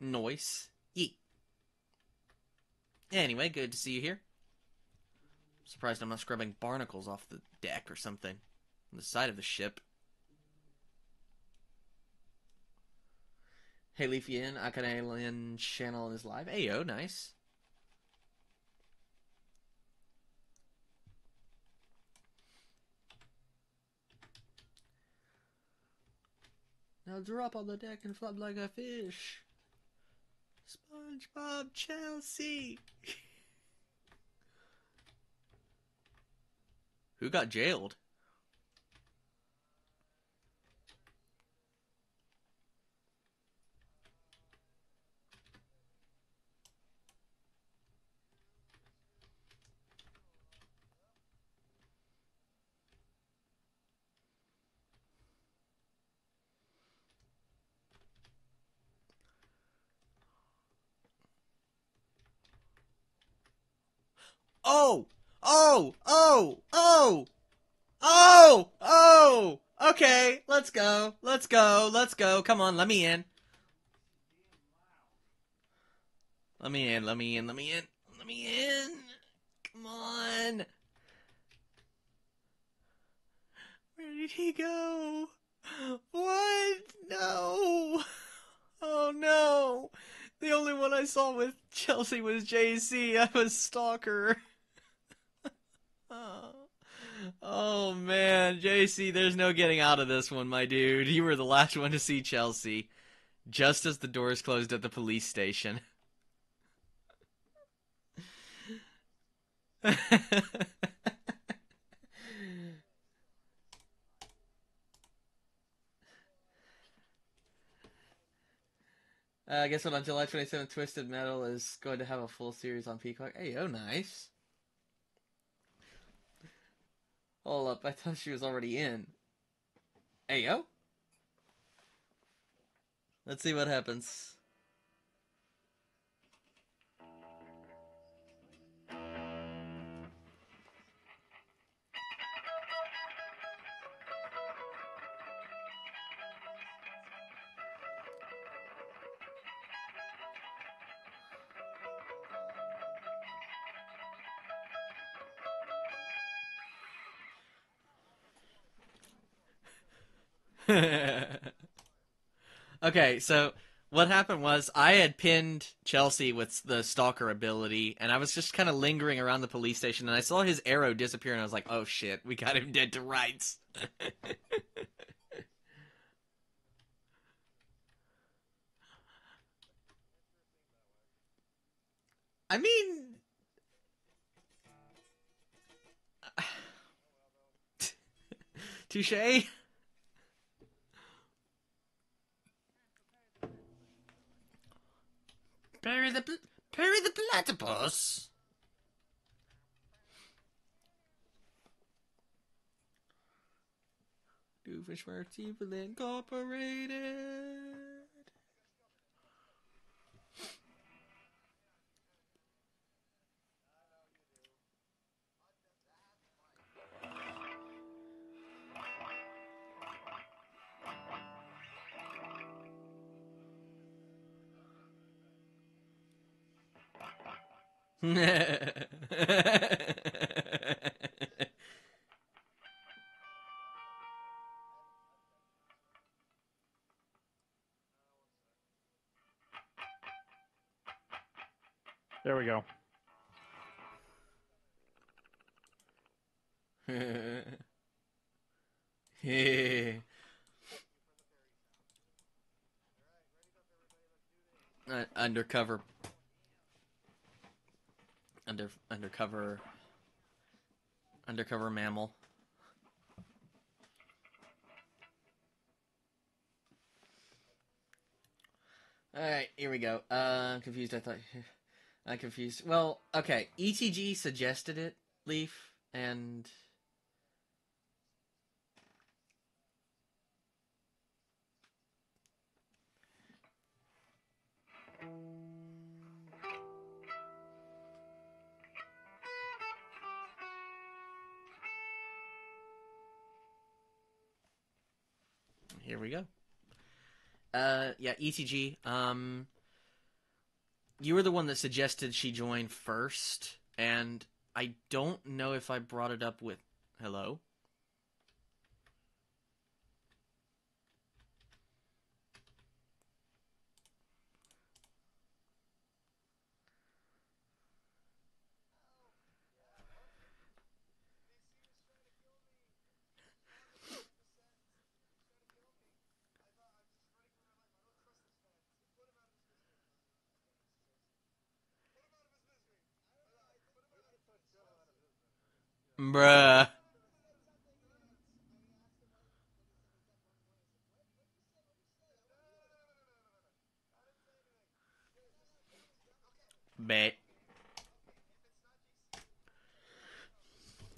Noise. Yeet. Anyway, good to see you here. Surprised I'm not scrubbing barnacles off the deck or something. On the side of the ship. Hey Leafy in, Akane channel is live. Ayo, nice. Now drop on the deck and flop like a fish. SpongeBob Chelsea. (laughs) Who got jailed? Oh! Oh! Oh! Oh! Oh! Oh! Okay, let's go. Let's go. Let's go. Come on, let me in. Let me in. Let me in. Let me in. Let me in. Come on. Where did he go? What? No. Oh no. The only one I saw with Chelsea was JC. I was a stalker. (laughs) oh. man, JC, there's no getting out of this one, my dude. You were the last one to see Chelsea. Just as the doors closed at the police station. (laughs) Uh, I guess what on July 27th, Twisted Metal is going to have a full series on Peacock. Hey, oh, nice. Hold up, I thought she was already in. Hey, yo. Let's see what happens. Okay, so what happened was I had pinned Chelsea with the stalker ability, and I was just kind of lingering around the police station, and I saw his arrow disappear, and I was like, "Oh shit, we got him dead to rights." (laughs) I mean, (sighs) touche. Perry the Perry the platypus. Doofenshmirtz Evil Incorporated. (laughs) There we go. (laughs) uh, undercover under undercover undercover mammal. All right here we go. Uh confused i thought (laughs) i'm confused. Well okay etg suggested it leaf and here we go. Uh, yeah, ETG. Um, you were the one that suggested she join first, and I don't know if I brought it up with. Hello. Bruh. Bet.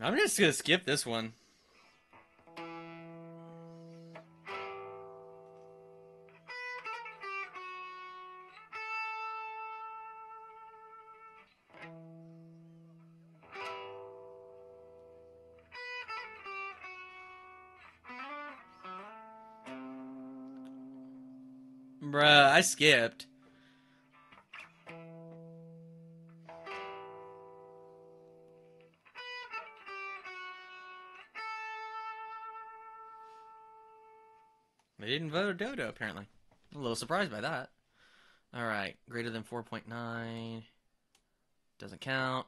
I'm just gonna skip this one. Skipped. They didn't vote a Dodo, apparently. I'm a little surprised by that. Alright, greater than 4.9. Doesn't count.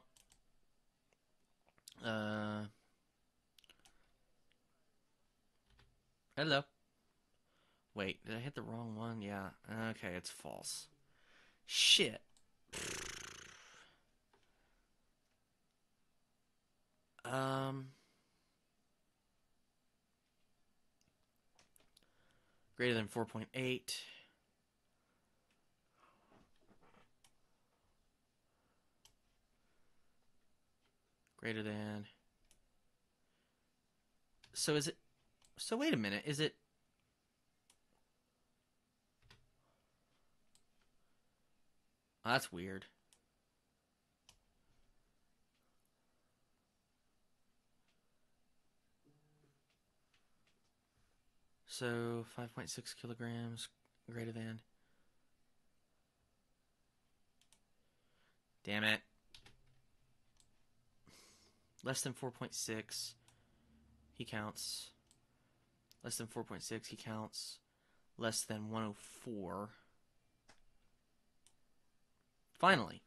Uh. Hello. Wait, did I hit the wrong one? Yeah. Okay, it's false. Shit. Um. Greater than 4.8. Greater than. So is it. So wait a minute. Is it. Oh, that's weird. So 5.6 kilograms greater than. Damn it. Less than 4.6. He counts. Less than 4.6. He counts. Less than 104. Finally.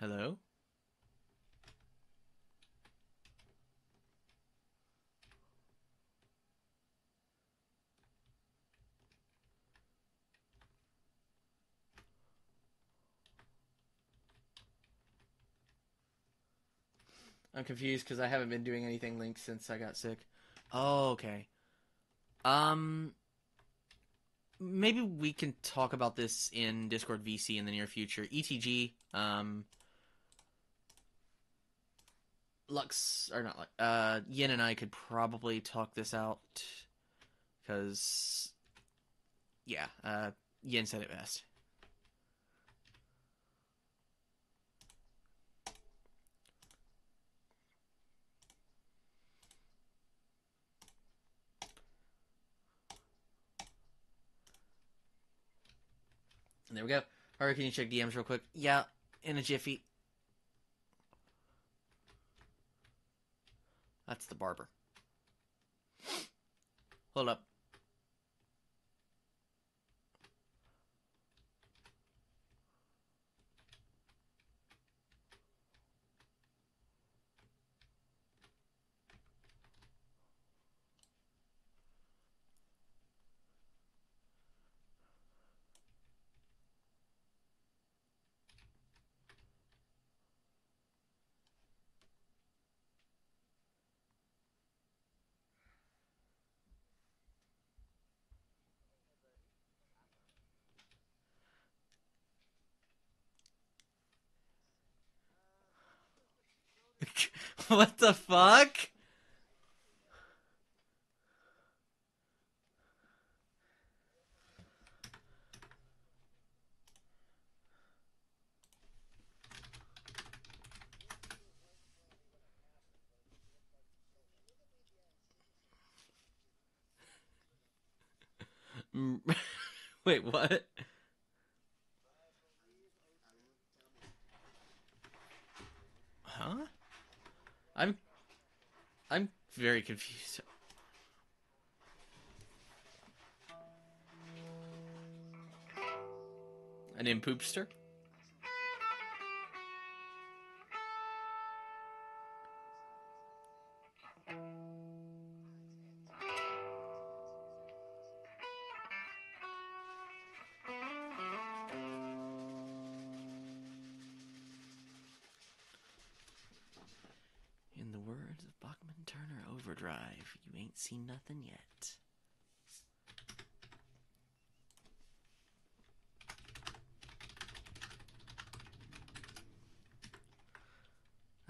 Hello? I'm confused because I haven't been doing anything linked since I got sick. Oh, okay. Um, maybe we can talk about this in Discord VC in the near future. ETG, um, Lux or not Lux, uh, Yin and I could probably talk this out because, yeah, uh, Yin said it best. There we go. Alright, can you check DMs real quick? Yeah, in a jiffy. That's the barber. Hold up. (laughs) what the fuck? (laughs) Wait, what? Huh? I'm I'm very confused. An impoopster? Nothing yet.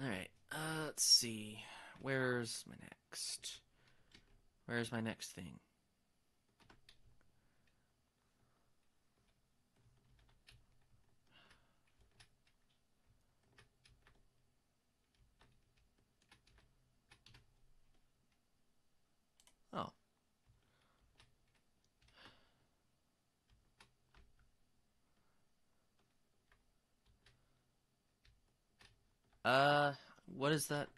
Alright, uh, let's see. Where's my next? Where's my next thing? Uh, what is that?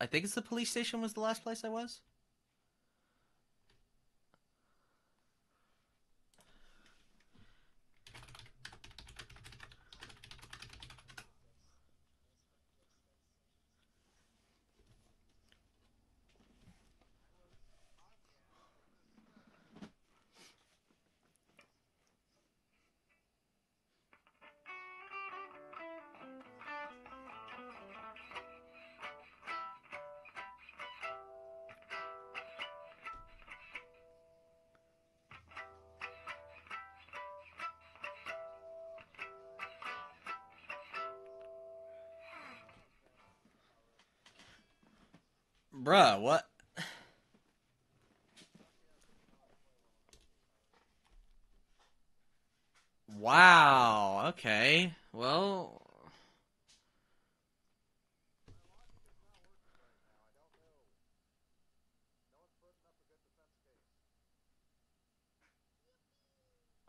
I think it's the police station was the last place I was. Bruh, what? Wow, okay. Well.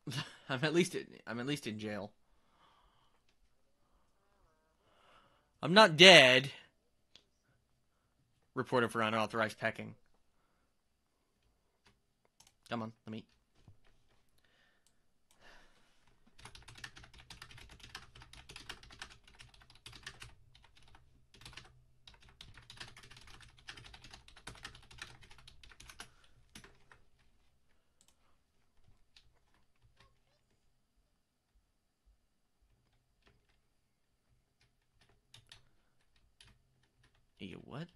(laughs) I'm at least in, I'm at least in jail. I'm not dead. Reported for unauthorized pecking. Come on, let me. You what?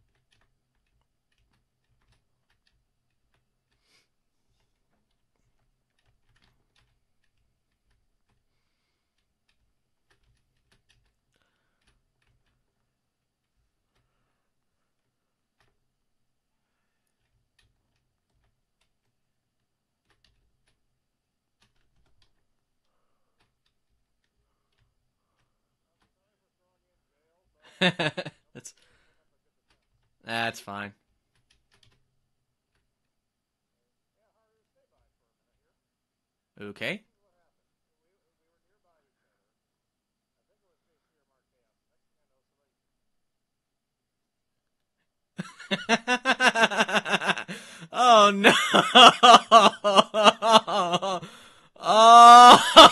(laughs) that's that's fine. Okay. (laughs) oh no! (laughs) Oh!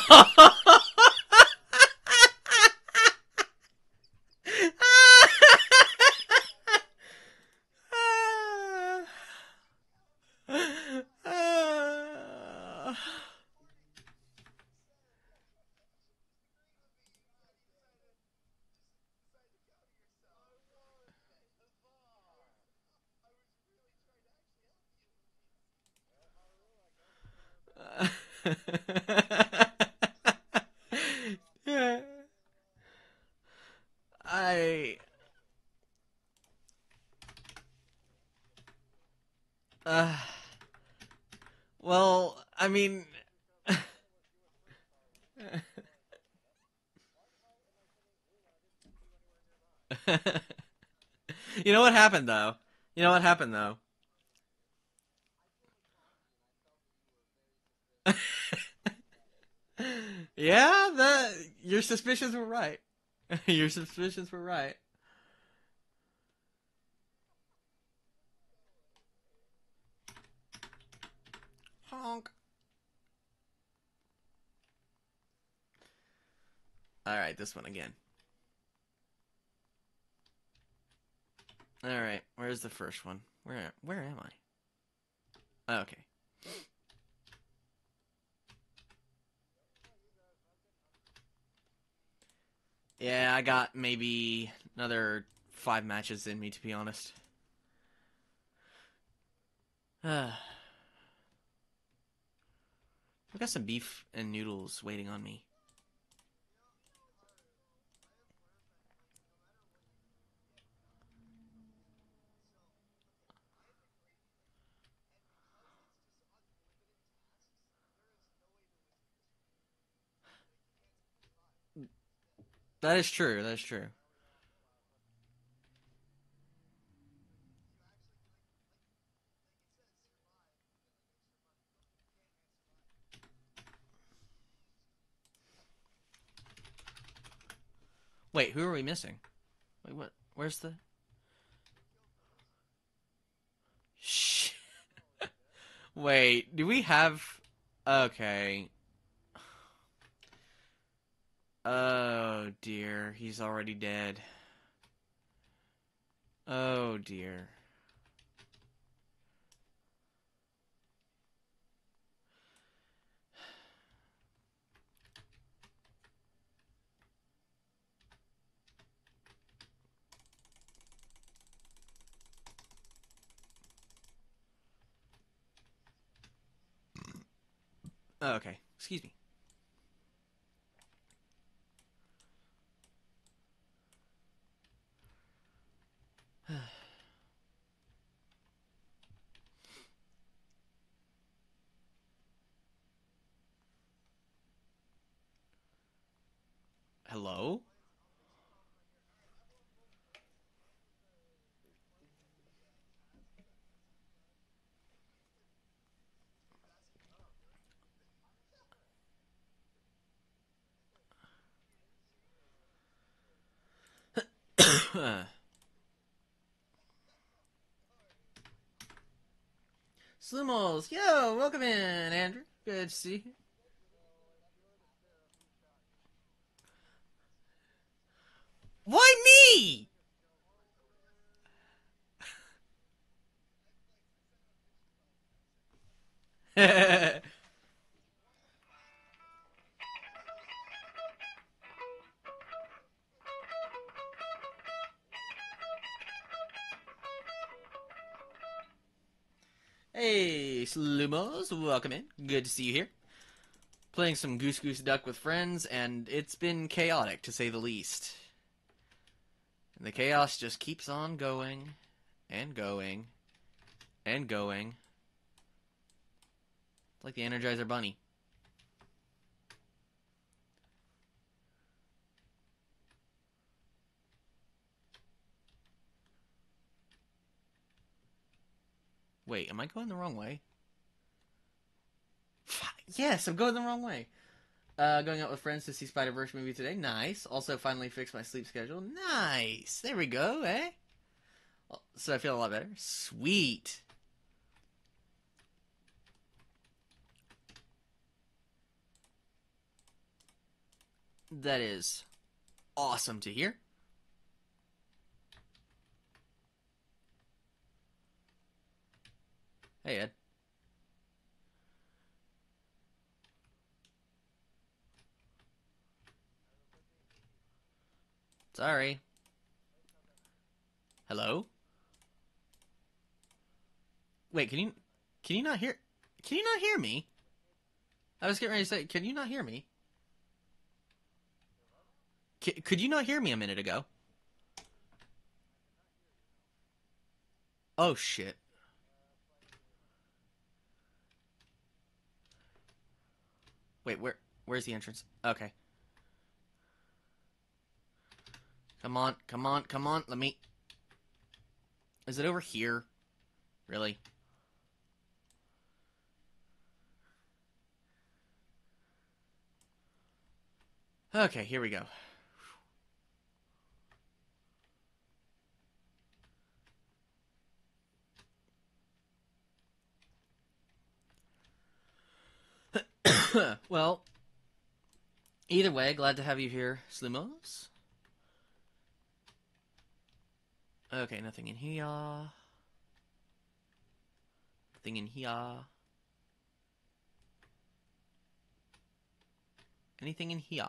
I. Uh, well, I mean. you know what happened though? You know what happened though? (laughs) yeah, the your suspicions were right. (laughs) your suspicions were right. Honk. All right, this one again. All right, where's the first one? Where where am I? Oh, okay. Yeah, I got maybe another five matches in me, to be honest. (sighs) I've got some beef and noodles waiting on me. That is true. That is true. Wait, who are we missing? Wait, what? Where's the? Shh. (laughs) Wait, do we have? Okay. Oh dear, he's already dead. Oh dear. Oh, okay, excuse me. Hello? (coughs) Slumos, yo, welcome in, Andrew. Good to see you. Why me? (laughs) hey, Slumos, welcome in. Good to see you here. Playing some Goose Goose Duck with friends, and it's been chaotic to say the least. And the chaos just keeps on going and going and going. It's like the Energizer Bunny. Wait, am I going the wrong way? Yes, I'm going the wrong way. Uh, going out with friends to see Spider Verse movie today. Nice. Also, finally fixed my sleep schedule. Nice. There we go. Eh. So I feel a lot better. Sweet. That is awesome to hear. Hey, Ed. Sorry. Hello? Wait, can you can you not hear can you not hear me? I was getting ready to say, can you not hear me? C- could you not hear me a minute ago? Oh shit. Wait, where where's the entrance? Okay. Come on, come on, come on. Let me. Is it over here? Really? Okay, here we go. (coughs) well, either way, glad to have you here, Slumos. Okay, nothing in here. Nothing in here. Anything in here?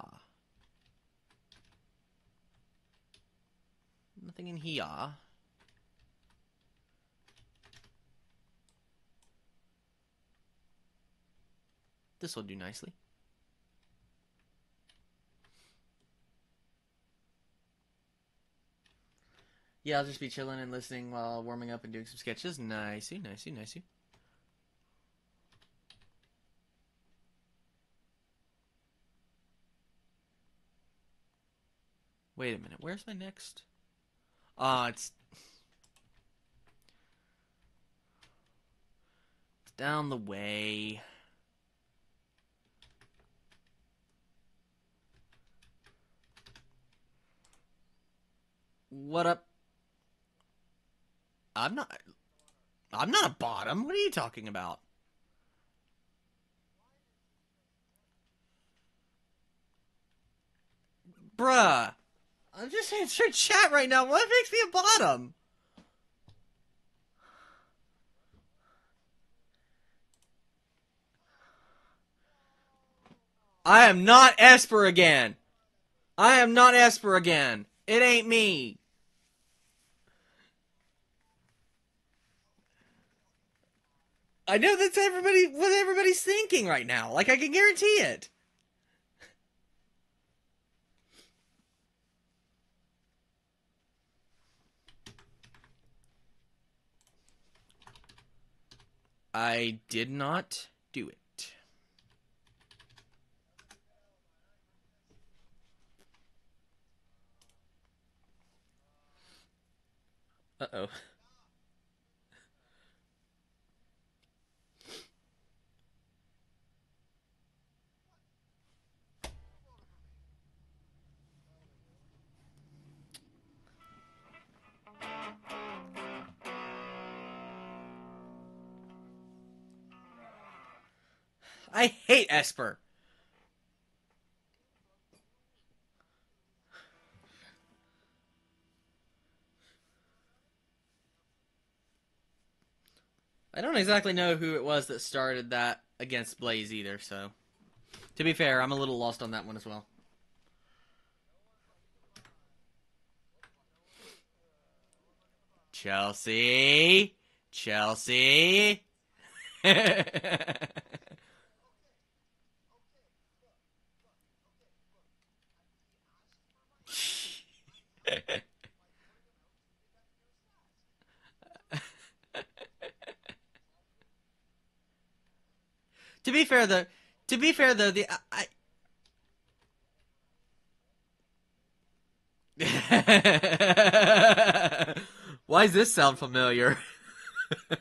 Nothing in here. This will do nicely. Yeah, I'll just be chilling and listening while warming up and doing some sketches. Nicey, nicey, nicey. Wait a minute, where's my next? Ah, it's it's down the way. What up? I'm not. I'm not a bottom. What are you talking about? Bruh. I'm just answering chat right now. What makes me a bottom? I am not Esper again. I am not Esper again. It ain't me. I know that's everybody what everybody's thinking right now. Like I can guarantee it. I did not do it. Uh I hate Esper. I don't exactly know who it was that started that against Blaze either, so. To be fair, I'm a little lost on that one as well. Chelsea. Chelsea. (laughs) (laughs) to be fair though, to be fair though, the I. (laughs) Why does this sound familiar? (laughs)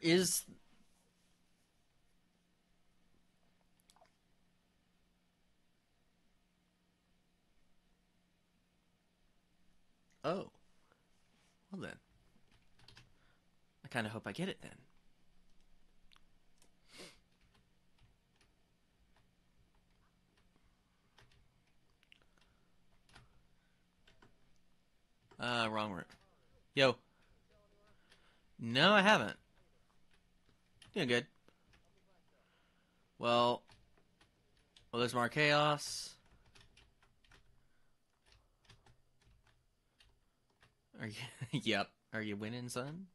is. Oh. Well then. I kind of hope I get it then. Uh, wrong word. Yo. No, I haven't. Doing good. Well, well, there's more chaos. Are you? (laughs) yep. Are you winning, son?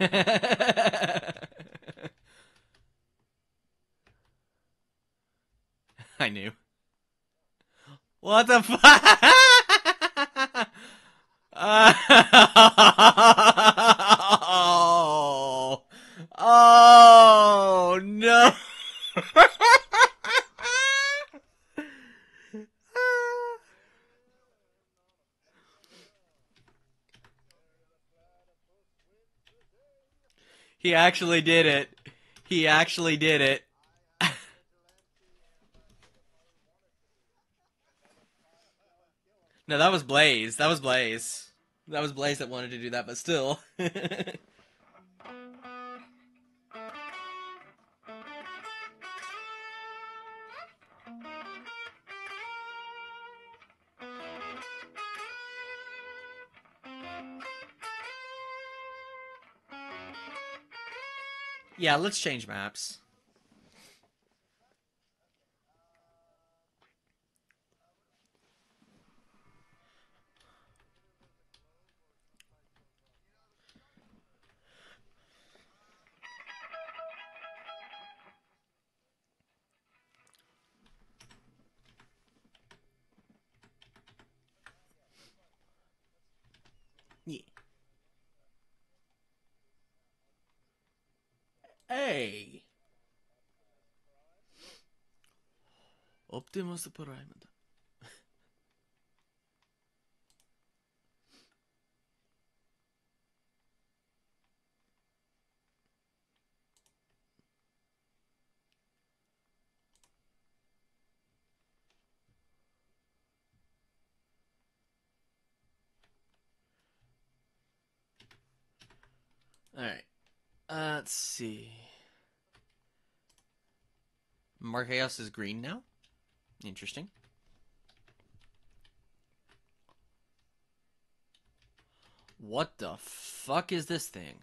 (laughs) I knew. What the fuck? oh. (laughs) oh no. (laughs) he actually did it. He actually did it. No, that was Blaze. That was Blaze. That was Blaze that wanted to do that, but still. (laughs) yeah, let's change maps. Hey. Optimus Prime. All right. Uh, let's see. Marqueos is green now. Interesting. What the fuck is this thing?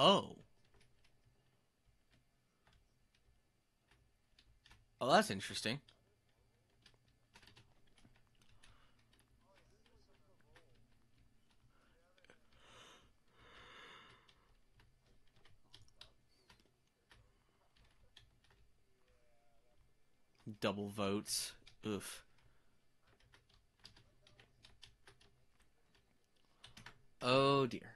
Oh. Oh, that's interesting. Double votes. Oof. Oh dear.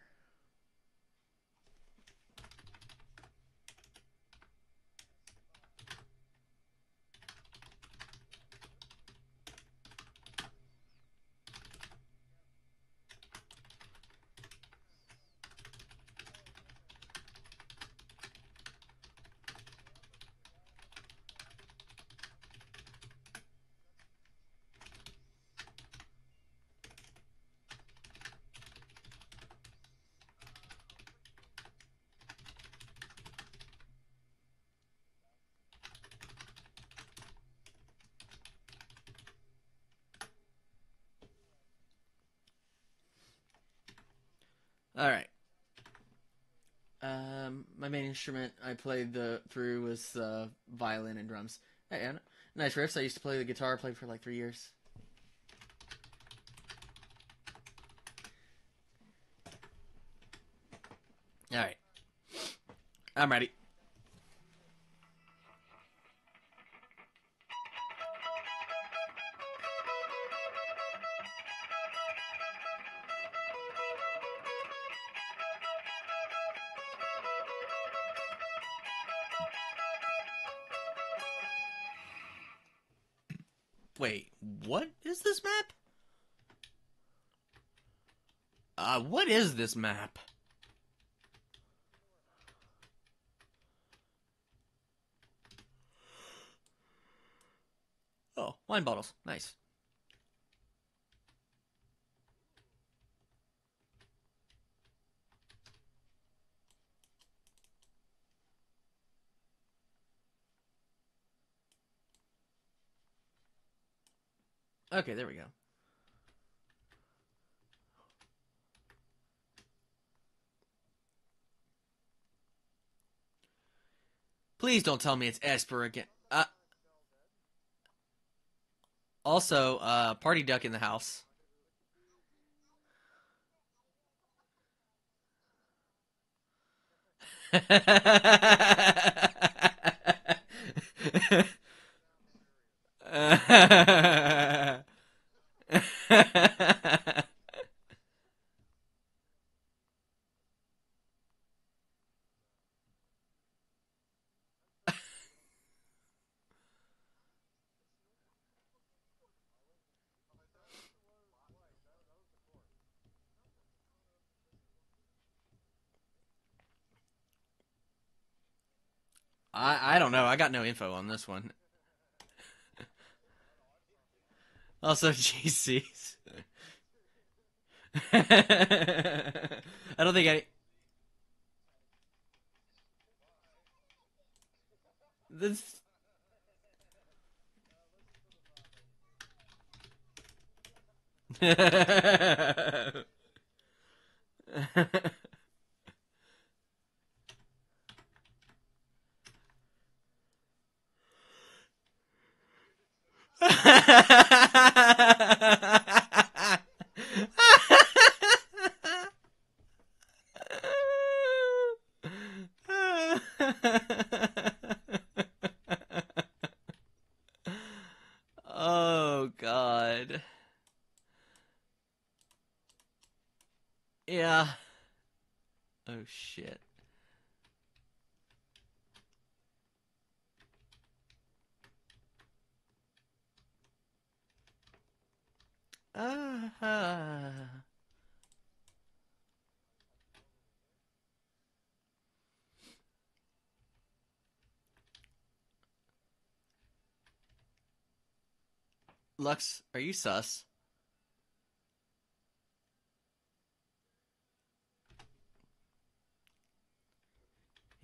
All right. Um, my main instrument I played the through was uh, violin and drums. Hey, nice riffs. I used to play the guitar. Played for like three years. What is this map? Oh, wine bottles. Nice. Okay, there we go. Please don't tell me it's Esper again. Uh, also, uh, Party Duck in the house. (laughs) I I don't know. I got no info on this one. (laughs) also, (laughs) GCs. (laughs) I don't think I. This. Oh god. Yeah. Oh shit. Ah. Lux, are you sus?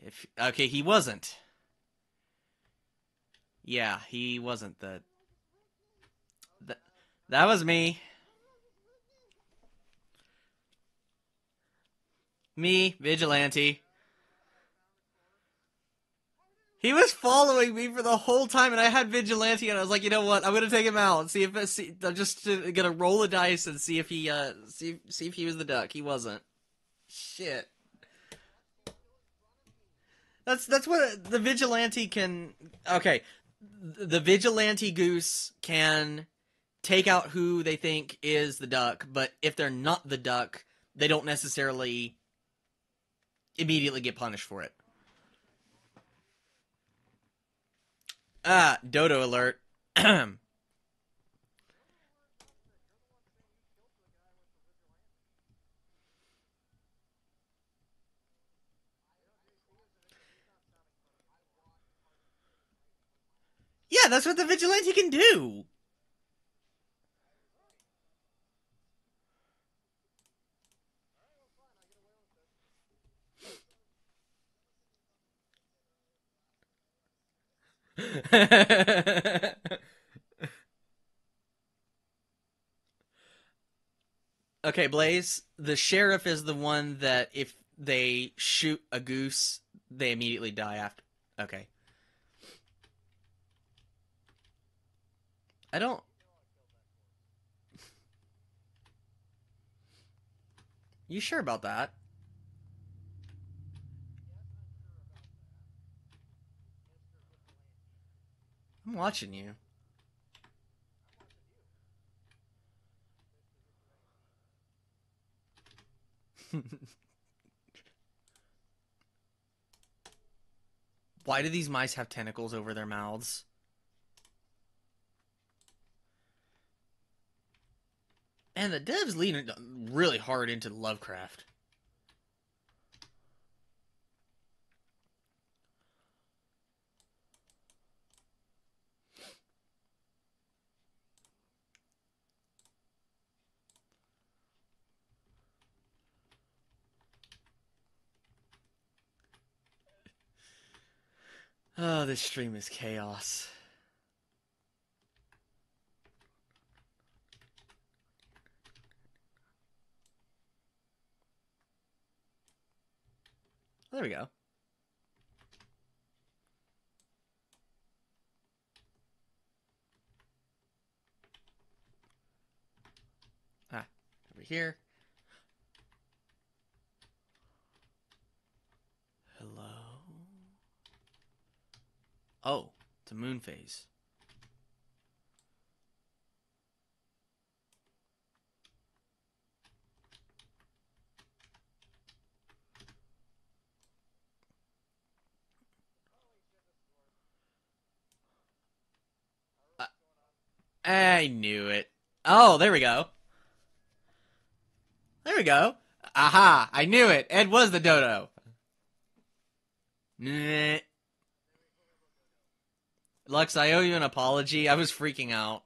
If okay, he wasn't. Yeah, he wasn't the. That was me. Me, vigilante. He was following me for the whole time, and I had vigilante, and I was like, you know what? I'm gonna take him out and see if see, I'm just gonna roll a dice and see if he uh see see if he was the duck. He wasn't. Shit. That's that's what the vigilante can. Okay, the vigilante goose can take out who they think is the duck, but if they're not the duck, they don't necessarily immediately get punished for it. Ah, dodo alert. (clears throat) yeah, that's what the vigilante can do. (laughs) okay, Blaze, the sheriff is the one that if they shoot a goose, they immediately die after. Okay. I don't. You sure about that? I'm watching you. (laughs) Why do these mice have tentacles over their mouths? And the devs lean really hard into Lovecraft. Oh, this stream is chaos. There we go. Ah, over here. Hello. Oh, a moon phase. Uh, I knew it. Oh, there we go. There we go. Aha! I knew it. Ed was the dodo. Lux, I owe you an apology. I was freaking out.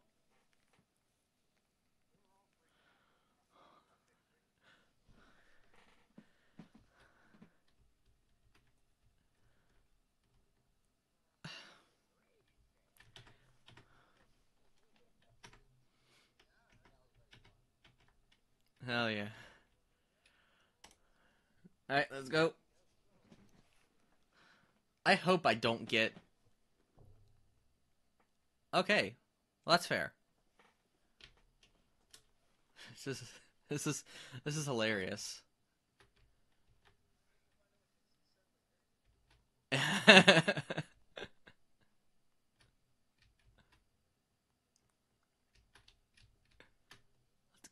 Hell yeah. Alright, let's go. I hope I don't get. Okay. Well, that's fair. (laughs) This is this is this is hilarious. (laughs) Let's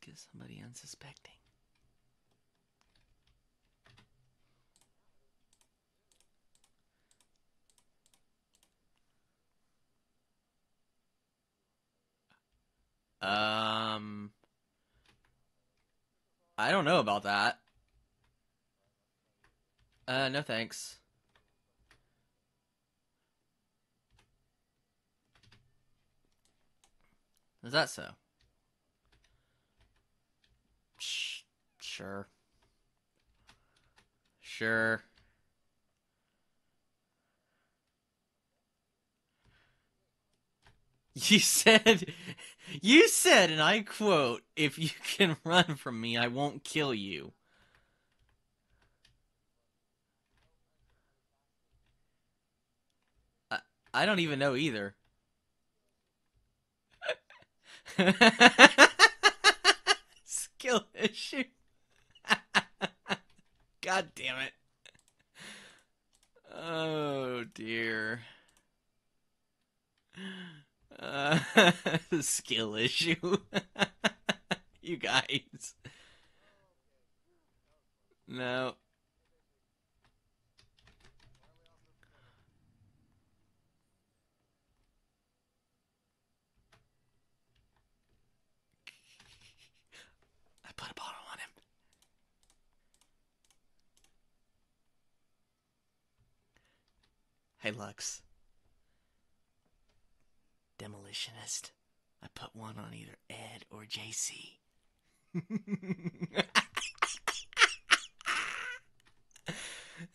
get somebody unsuspecting. Um, I don't know about that. Uh, no thanks. Is that so? Sh- Sure. Sure. You said, you said, and I quote, if you can run from me, I won't kill you. I, I don't even know either. (laughs) Skill issue. (laughs) God damn it. Oh dear. (laughs) Uh, skill issue. (laughs) you guys. No. I put a bottle on him. Hey, Lux. Demolitionist. I put one on either Ed or JC. (laughs)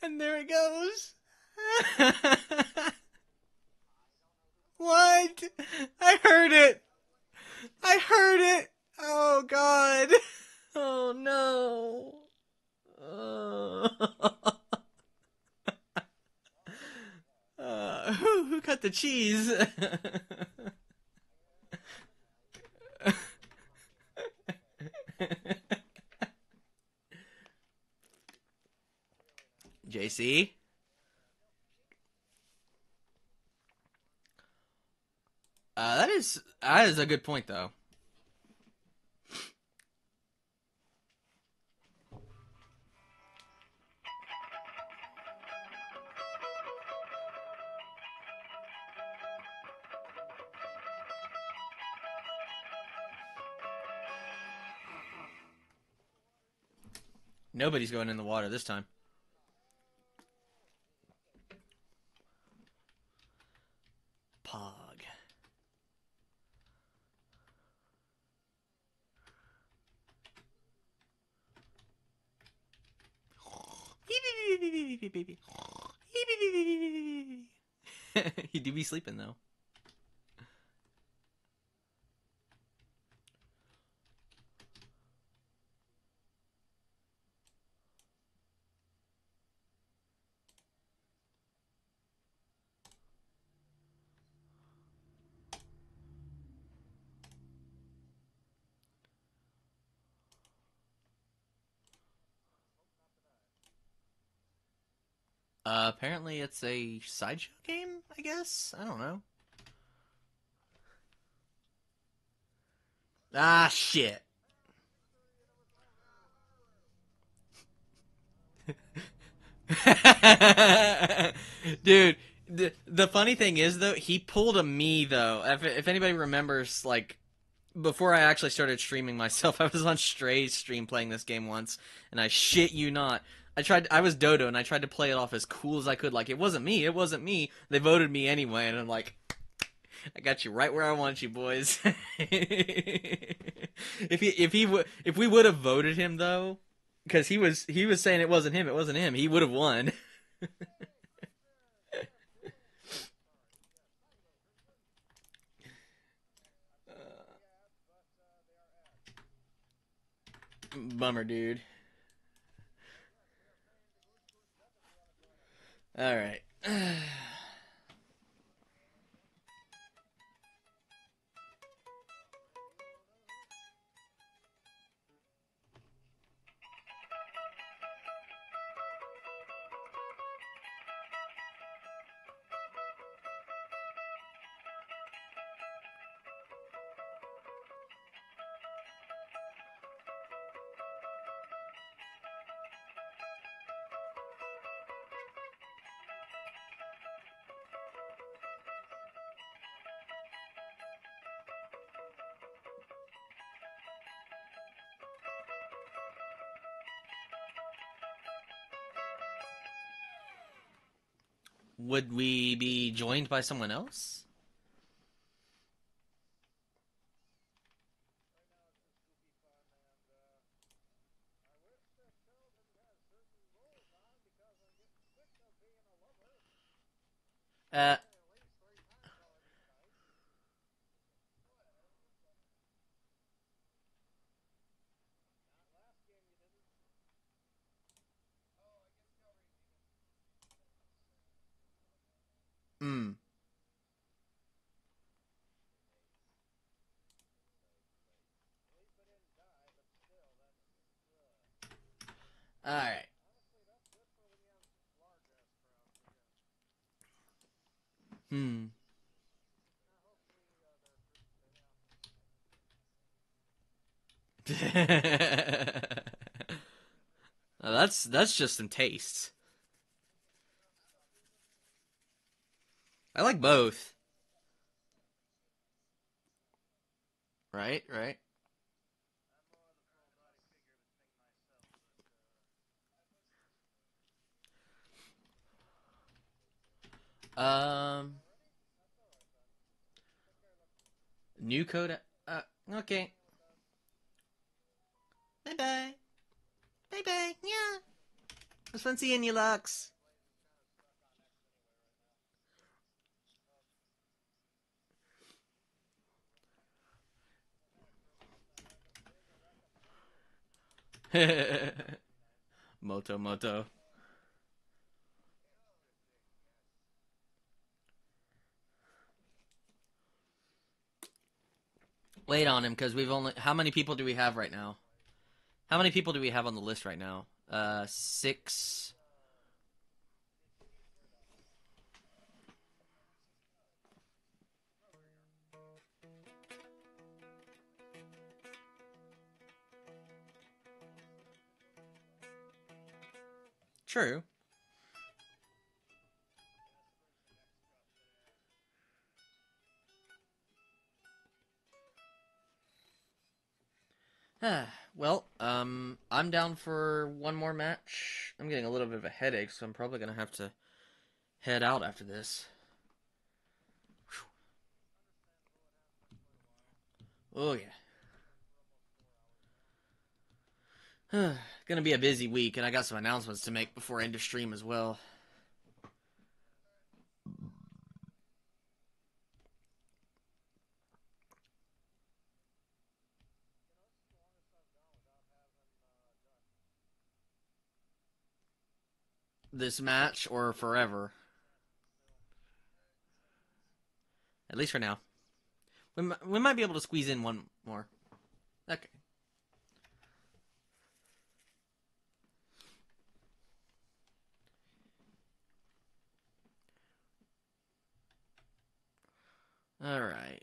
and there it goes. (laughs) what? I heard it. I heard it. Oh god. (laughs) Oh no. Oh. Uh, who, (laughs) who cut the cheese? (laughs) JC? Uh, that is that is a good point though. Nobody's going in the water this time. Pog. (laughs) he do be sleeping though. Uh, apparently it's a sideshow game, I guess? I don't know. Ah, shit. (laughs) Dude, the, the funny thing is, though, he pulled a me, though. If, if anybody remembers, like, before I actually started streaming (laughs) myself, I was on Stray's stream playing this game once, and I shit you not. I tried. I was Dodo, and I tried to play it off as cool as I could. Like it wasn't me. It wasn't me. They voted me anyway, and I'm like, I got you right where I want you, boys. (laughs) if he, if he, would, if we would have voted him though, because he was, he was saying it wasn't him. It wasn't him. He would have won. (laughs) Uh, bummer, dude. All right. (sighs) (sighs) (sighs) would we be joined by someone else? Uh, mm. All right. Hmm. Now that's that's just some tastes. I like both. Right, right. Um, new code. Uh, okay. Bye bye. Bye bye. Yeah. It was fun seeing you, Lux. (laughs) moto moto. Wait on him because we've only. How many people do we have right now? How many people do we have on the list right now? Uh, six. True. I'm down for one more match. I'm getting a little bit of a headache, so I'm probably gonna have to head out after this. Whew. Oh yeah. (sighs) gonna be a busy week, and I got some announcements to make before end of stream as well. This match or forever. At least for now. We, we might be able to squeeze in one more. Okay. All right.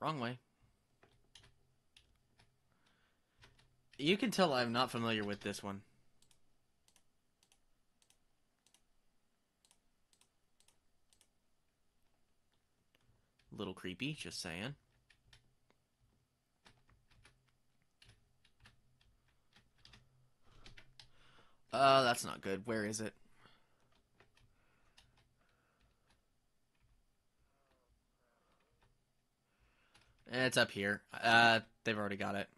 Wrong way. You can tell I'm not familiar with this one. Little creepy, just saying. Uh, that's not good. Where is it? It's up here. Uh, they've already got it.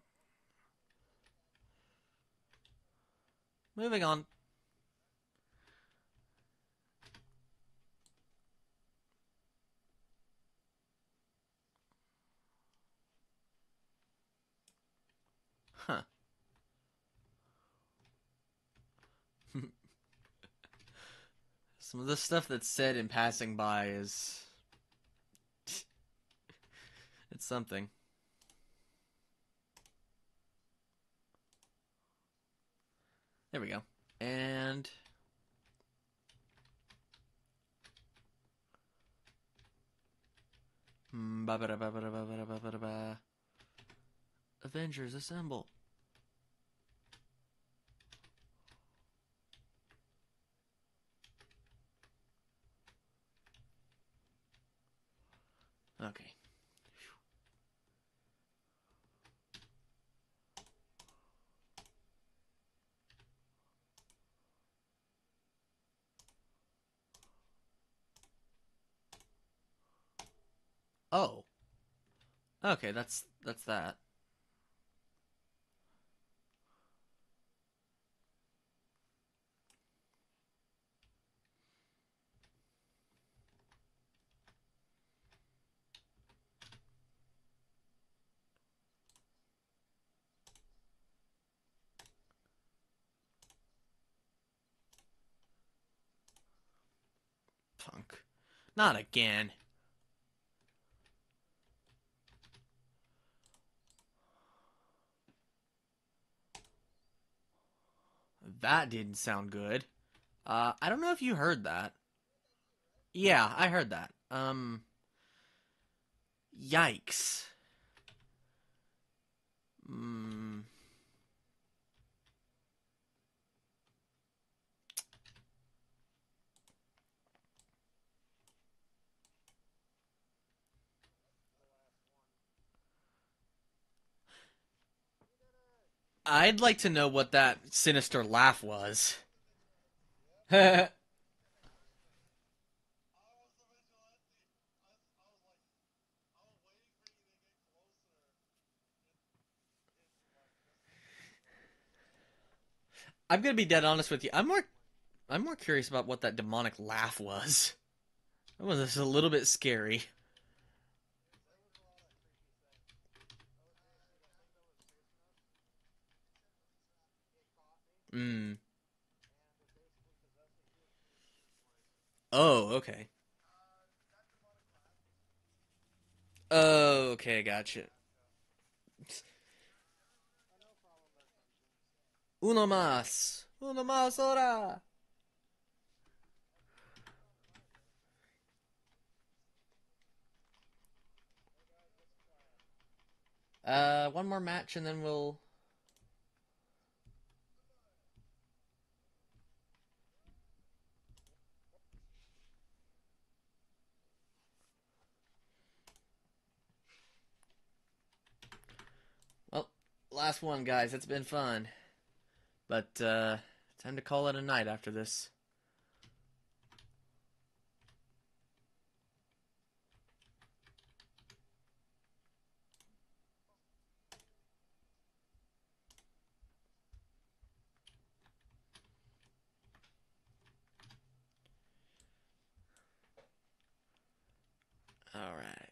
Moving on. Huh. (laughs) Some of the stuff that's said in passing by is. (laughs) it's something. There we go. And Avengers assemble. ba da ba ba da ba ba da ba ba da ba. Avengers assemble. Okay. Oh. Okay, that's that's that. Punk. Not again. That didn't sound good. Uh, I don't know if you heard that. Yeah, I heard that. Um, yikes. Mm. I'd like to know what that sinister laugh was. (laughs) I'm gonna be dead honest with you. I'm more, I'm more curious about what that demonic laugh was. That was just a little bit scary. Hmm. Oh, okay. Oh, okay, gotcha. Uno más. Uno más ahora. Uh, one more match and then we'll. Well, last one, guys. It's been fun. But, uh, time to call it a night after this. All right.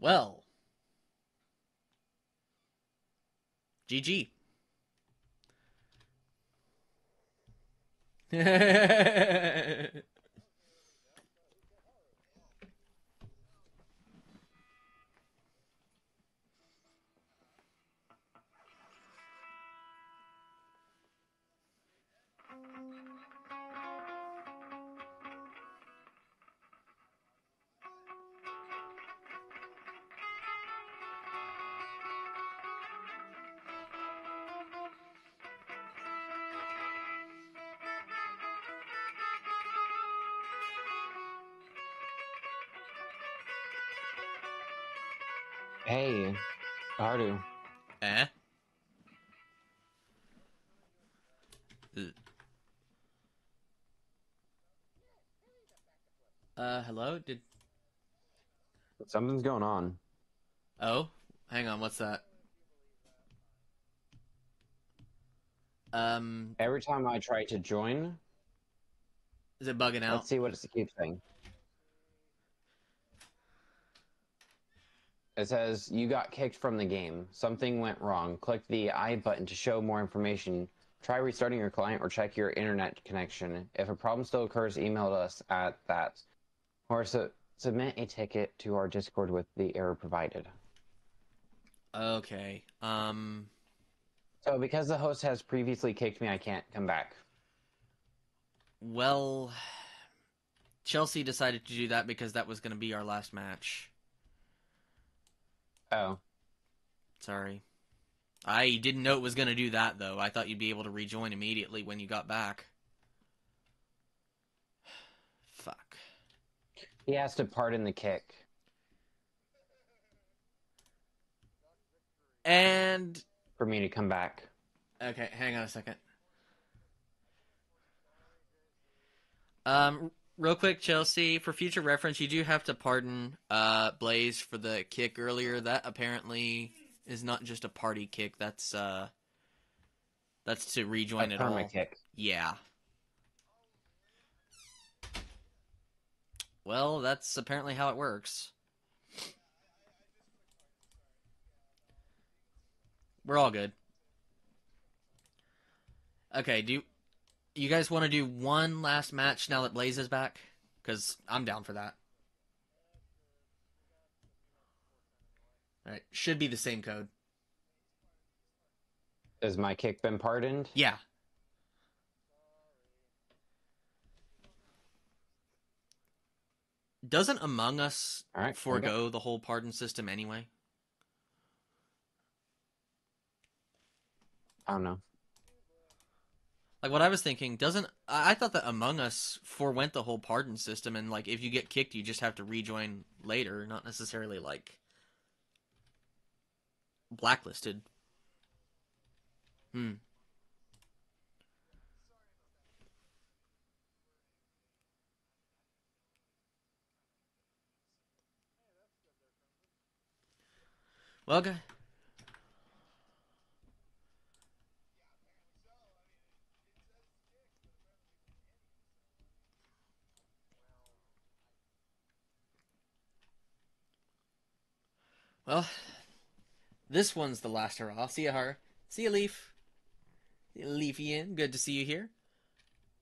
Well, GG. (laughs) Hey, Ardu. eh? Uh, hello? Did. Something's going on. Oh? Hang on, what's that? Um, Every time I try to join, is it bugging out? let's see what it keeps saying. It says you got kicked from the game. Something went wrong. Click the I button to show more information. Try restarting your client or check your internet connection. If a problem still occurs, email us at that. Or su- submit a ticket to our Discord with the error provided. Okay. Um, So because the host has previously kicked me, I can't come back. well, Chelsea decided to do that because that was going to be our last match. Oh, Sorry. I didn't know it was going to do that, though. I thought you'd be able to rejoin immediately when you got back. (sighs) Fuck. he has to pardon the kick. And. for me to come back. Okay, hang on a second. Um, real quick, Chelsea, for future reference, you do have to pardon uh, Blaze for the kick earlier. That apparently is not just a party kick. That's uh, that's to rejoin A it all. kick. Yeah. Well, that's apparently how it works. We're all good. Okay, do you, you guys want to do one last match now that Blaze is back? Because I'm down for that. Alright, should be the same code. Has my kick been pardoned? Yeah. Doesn't Among Us All right. here we forego the whole pardon system anyway? I don't know. Like what I was thinking, doesn't I thought that Among Us forewent the whole pardon system, and like if you get kicked, you just have to rejoin later, not necessarily like blacklisted. Hmm. Well, guy. Well, this one's the last hurrah. See ya, Har. See ya, Leaf. See ya, Leafian. Good to see you here.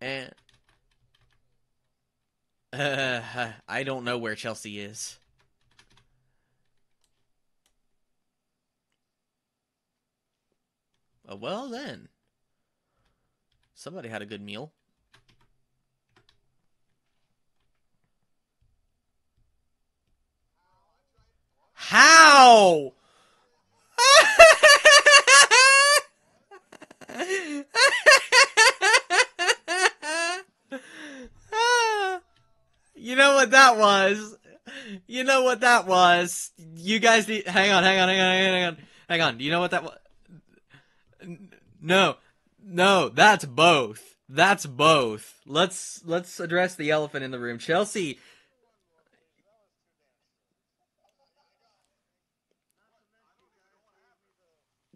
And uh, (laughs) I don't know where Chelsea is. Uh, well then, somebody had a good meal. How? you know what that was? You know what that was? You guys need. Hang on, hang on, hang on, hang on, hang on. You know what that was? No, no, that's both. That's both. Let's let's address the elephant in the room. Chelsea.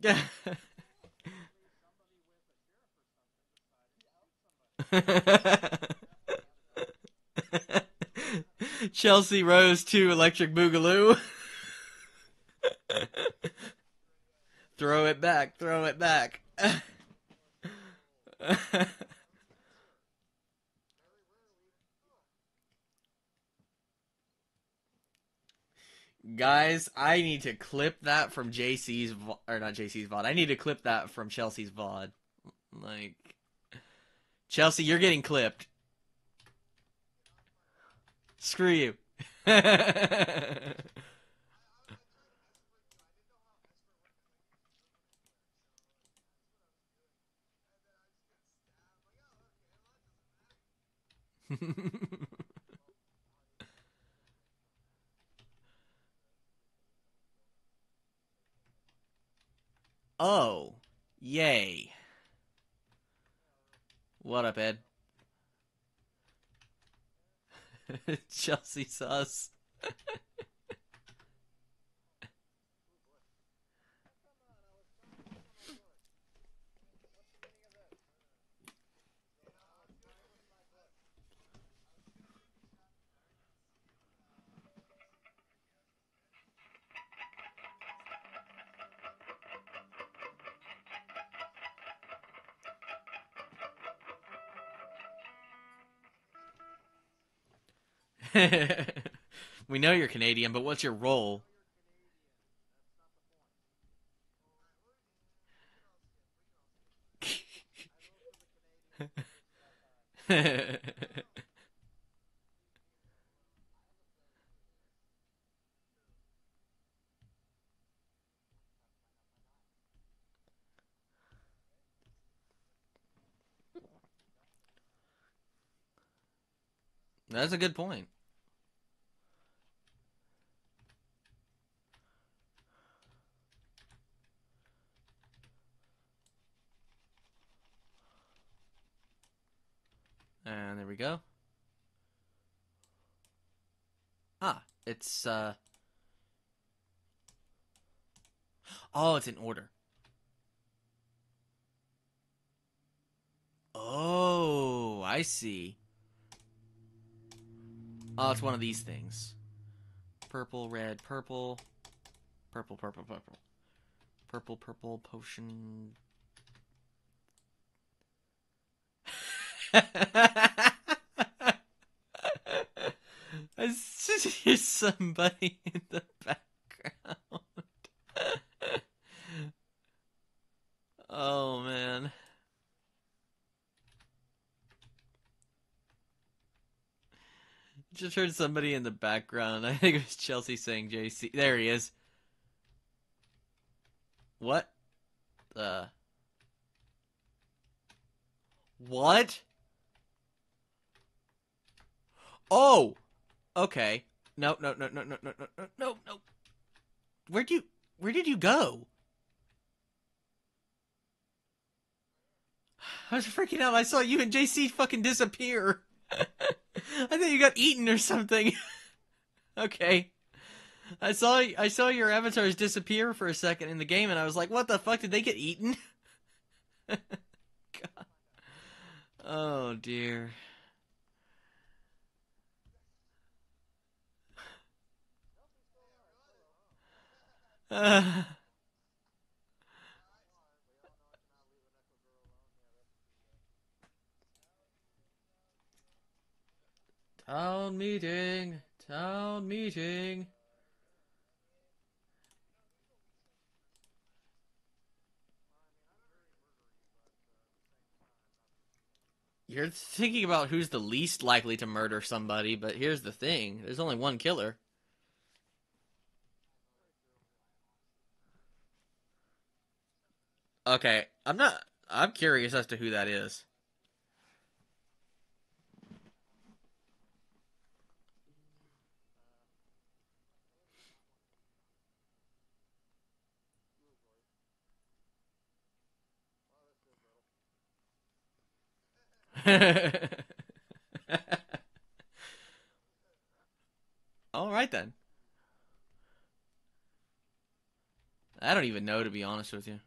(laughs) Chelsea Rose to Electric Boogaloo. (laughs) throw it back, throw it back. (laughs) Guys, I need to clip that from JC's or not JC's VOD. I need to clip that from Chelsea's VOD. Like Chelsea, you're getting clipped. Screw you. (laughs) (laughs) oh, yay. What up, Ed? (laughs) Chelsea sus. (laughs) (laughs) we know you're Canadian, but what's your role? (laughs) That's a good point. Go. Ah, it's uh. Oh, it's in order. Oh, I see. Oh, it's one of these things. Purple, red, purple. Purple, purple, purple. Purple, purple, potion. (laughs) I just (laughs) hear somebody in the background. (laughs) oh man. Just heard somebody in the background. (laughs) I think it was Chelsea saying JC. There he is. What? Uh. What? Oh. Okay. No, no, no, no, no, no, no, no, no, no. Where'd you? Where did you go? (sighs) I was freaking out. I saw you and JC fucking disappear. (laughs) I thought you got eaten or something. (laughs) okay. I saw I saw your avatars disappear for a second in the game, and I was like, "What the fuck? Did they get eaten?" (laughs) God. Oh dear. (laughs) Town meeting. Town meeting. You're thinking about who's the least likely to murder somebody, but here's the thing there's only one killer. Okay, I'm not. I'm curious as to who that is. (laughs) All right then. I don't even know to be honest with you.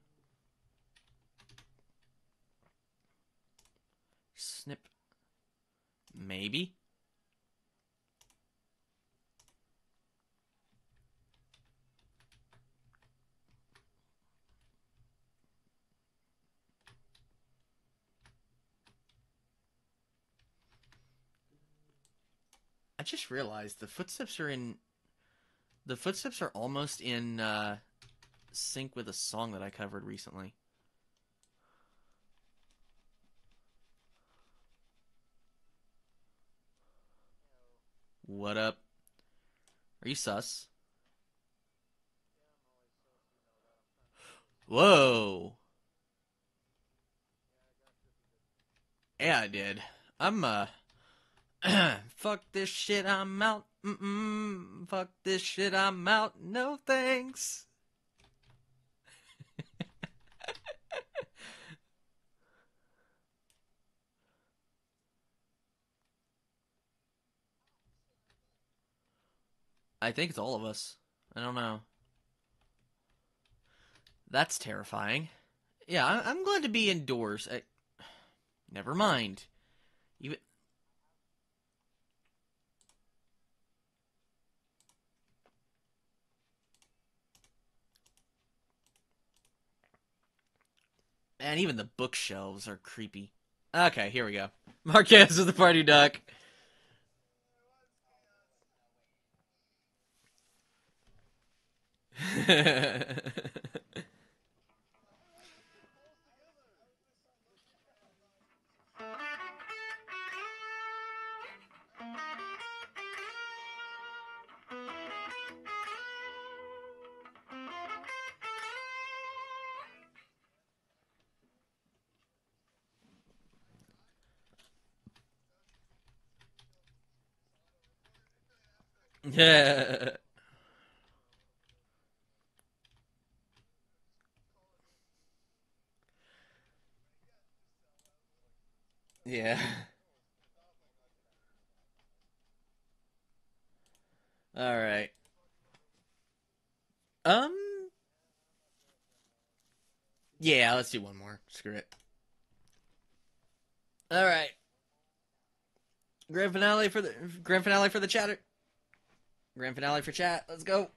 Maybe. I just realized the footsteps are in. The footsteps are almost in uh, sync with a song that I covered recently. What up? Are you sus? Whoa. Yeah, I did. I'm uh (clears throat) fuck this shit, I'm out. Mm-mm. Fuck this shit, I'm out. No thanks. I think it's all of us. I don't know. That's terrifying. Yeah, I- I'm glad to be indoors. I... Never mind. You... And even the bookshelves are creepy. Okay, here we go. (laughs) Marquez is the party duck. (laughs) yeah. Yeah. All right. Um. Yeah, let's do one more. Screw it. All right. Grand finale for the grand finale for the chatter. Grand finale for chat. Let's go.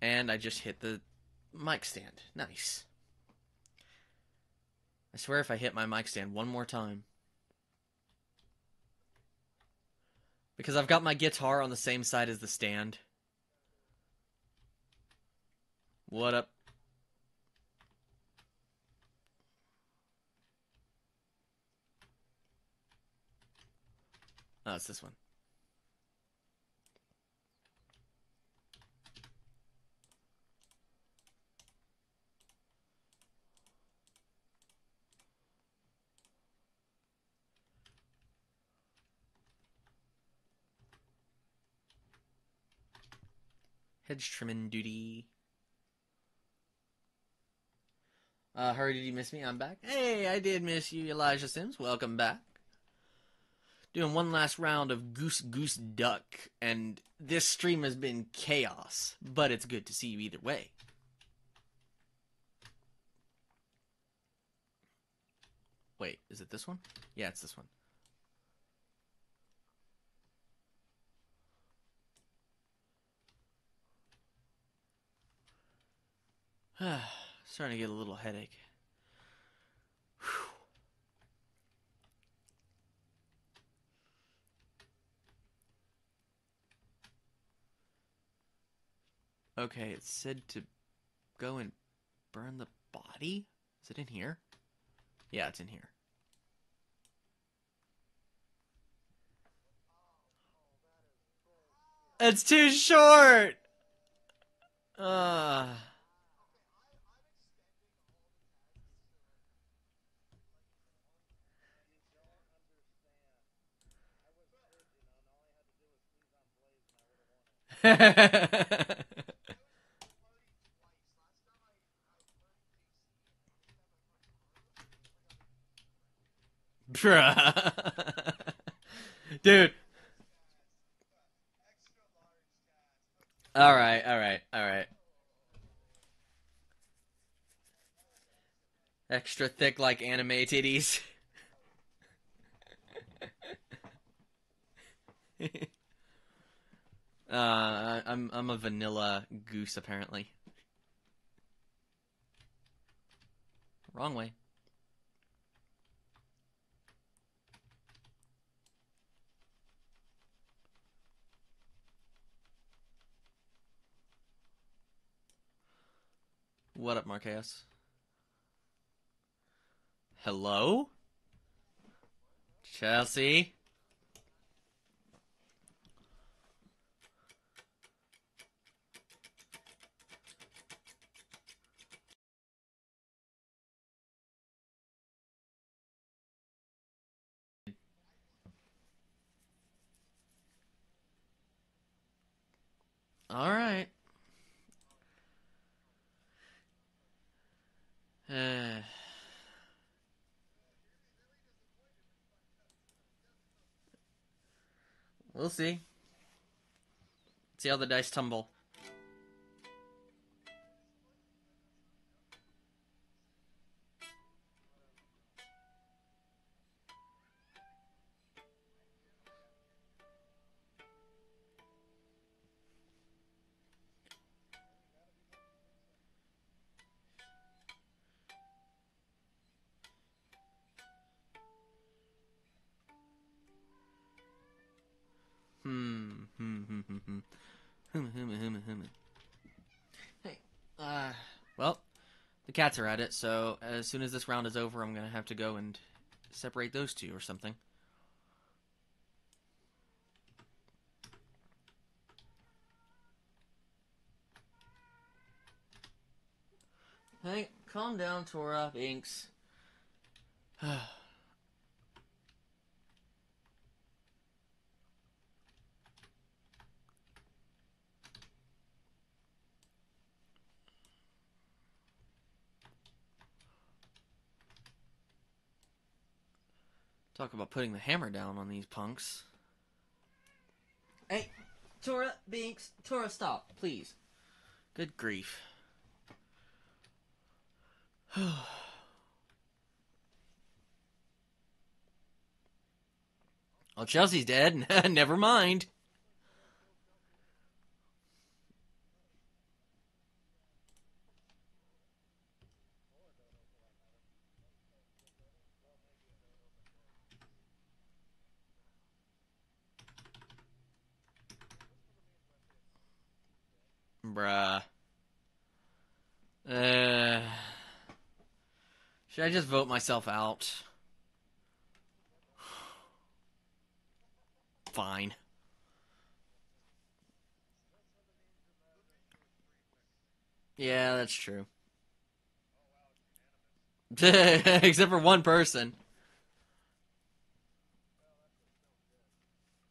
And I just hit the mic stand. Nice. I swear if I hit my mic stand one more time. Because I've got my guitar on the same side as the stand. What up? Oh, it's this one. Hedge trimming duty. Uh, Haru, did you miss me? I'm back. Hey, I did miss you, Elijah Sims. Welcome back. Doing one last round of Goose Goose Duck, and this stream has been chaos, but it's good to see you either way. Wait, is it this one? Yeah, it's this one. (sighs) Starting to get a little headache. Okay, it said to go and burn the body? Is it in here? Yeah, it's in here. It's too short! Uh... (laughs) Dude. All right, all right, all right. Extra thick like anime titties. (laughs) uh, I'm I'm a vanilla goose apparently. Wrong way. What up, Marquez? Hello? Chelsea? All right. Uh, we'll see. See how the dice tumble. Cats are at it. So as soon as this round is over, I'm gonna have to go and separate those two or something. Hey, calm down, Tora. Thanks. (sighs) (sighs) Talk about putting the hammer down on these punks. Hey, Tora, Binks, Tora, stop, please. Good grief. (sighs) oh, Chelsea's dead. (laughs) Never mind. Bruh. Uh, should I just vote myself out? Fine. Yeah, that's true. (laughs) Except for one person.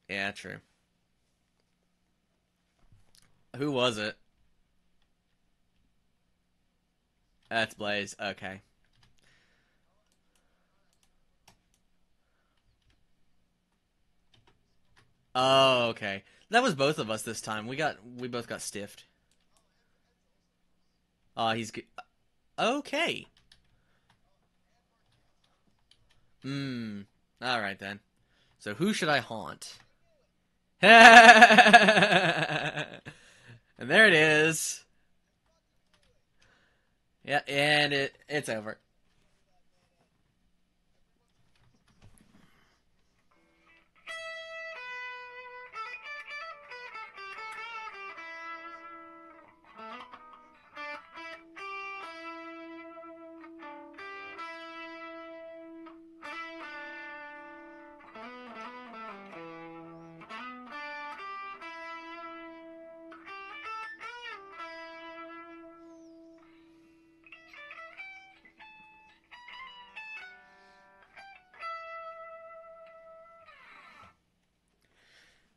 Yeah, true. Who was it? That's Blaze. Okay. Oh, okay. That was both of us this time. We got we both got stiffed. Oh, he's good. Okay. Hmm. All right then. So who should I haunt? (laughs) and there it is. Yeah, and it it's over.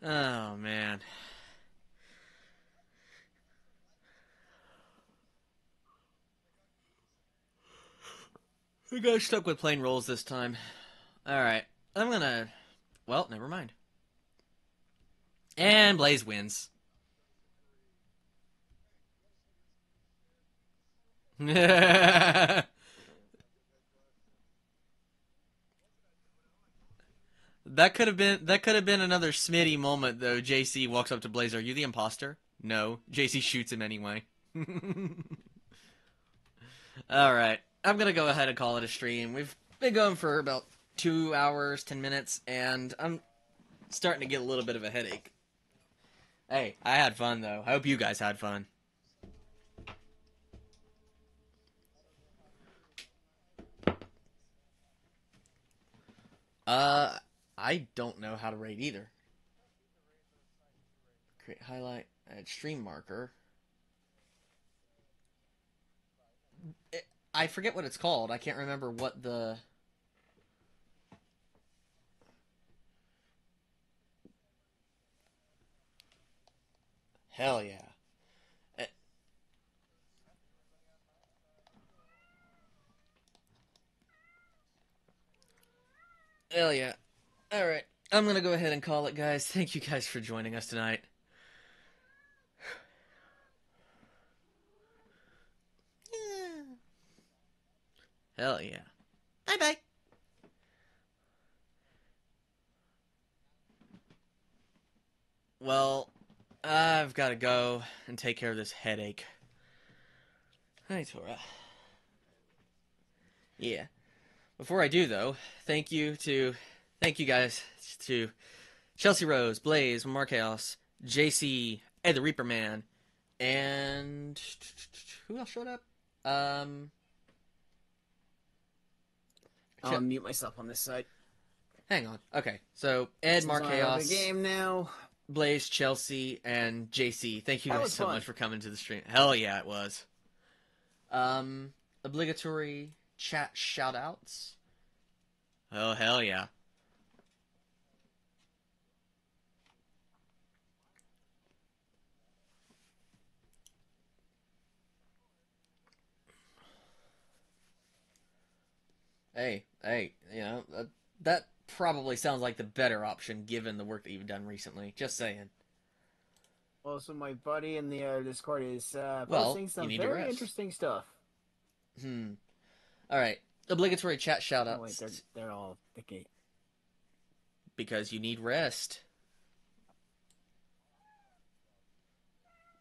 Oh man. We got stuck with plain rolls this time. Alright. I'm gonna. Well, never mind. And Blaze wins. (laughs) That could have been that could have been another Smitty moment though. JC walks up to Blaze. Are you the imposter? No. JC shoots him anyway. (laughs) All right, I'm gonna go ahead and call it a stream. We've been going for about two hours, ten minutes, and I'm starting to get a little bit of a headache. Hey, I had fun though. I hope you guys had fun. Uh, I don't know how to rate either. Create highlight, add stream marker. It, I forget what it's called. I can't remember what the. Hell yeah. Eh. Hell yeah. All right. I'm going to go ahead and call it, guys. Thank you guys for joining us tonight. (sighs) Hell yeah. Bye bye. Well, I've got to go and take care of this headache. Hi, Tora. Yeah. Before I do, though, thank you to thank you guys to Chelsea Rose, Blaze, Marchaos, JC, Ed the Reaper Man, and who else showed up? Um, I'll mute myself on this side. hang on. Okay, so Ed, have Marchaos, game now. Blaze, Chelsea, and JC. Thank you That guys so fun. much for coming to the stream. Hell yeah, it was. Um, obligatory chat shout outs. Oh, hell yeah. Hey, hey, you know, that, that probably sounds like the better option given the work that you've done recently. Just saying. Also, my buddy in the uh, Discord is uh, posting you some very interesting stuff. Hmm. All right. Obligatory chat shout Oh, wait, they're, they're all okay. because you need rest.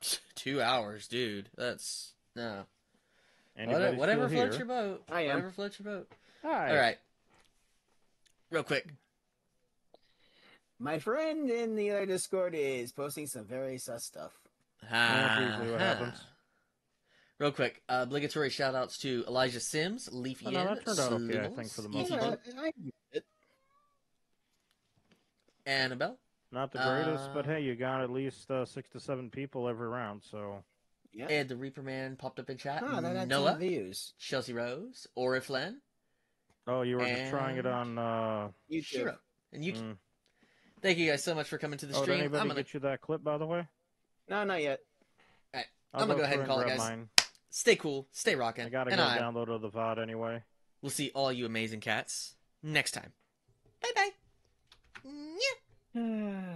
(laughs) Two hours, dude. That's no. Anybody Whatever, whatever floats your boat. I am. Whatever floats your boat. Hi. All right. Real quick. My friend in the other Discord is posting some very sus stuff. that's usually what Ah. happens. (laughs) Real quick, uh, obligatory shout outs to Elijah Sims, Leafy Oh, no, Inn, that turned out okay, I think, for the most ETG, part. I, I, Annabelle. Not the greatest, but Uh, hey, you got at least uh, six to seven people every round, so yeah. Ed the Reaper Man popped up in chat. Ah, that had Noah, some views. Chelsea Rose, Oriflen, oh, you were just trying it on. Uh... YouTube. Shiro, and Yuki. mm. Thank you guys so much for coming to the Oh, did stream. anybody I'm gonna get you that clip, by the way? No, not yet. I'll I'm gonna go ahead and call it, guys. Mine. stay cool, stay rocking, I gotta and go I download to the VOD anyway. We'll see all you amazing cats next time. Bye bye. (sighs) (sighs) (laughs)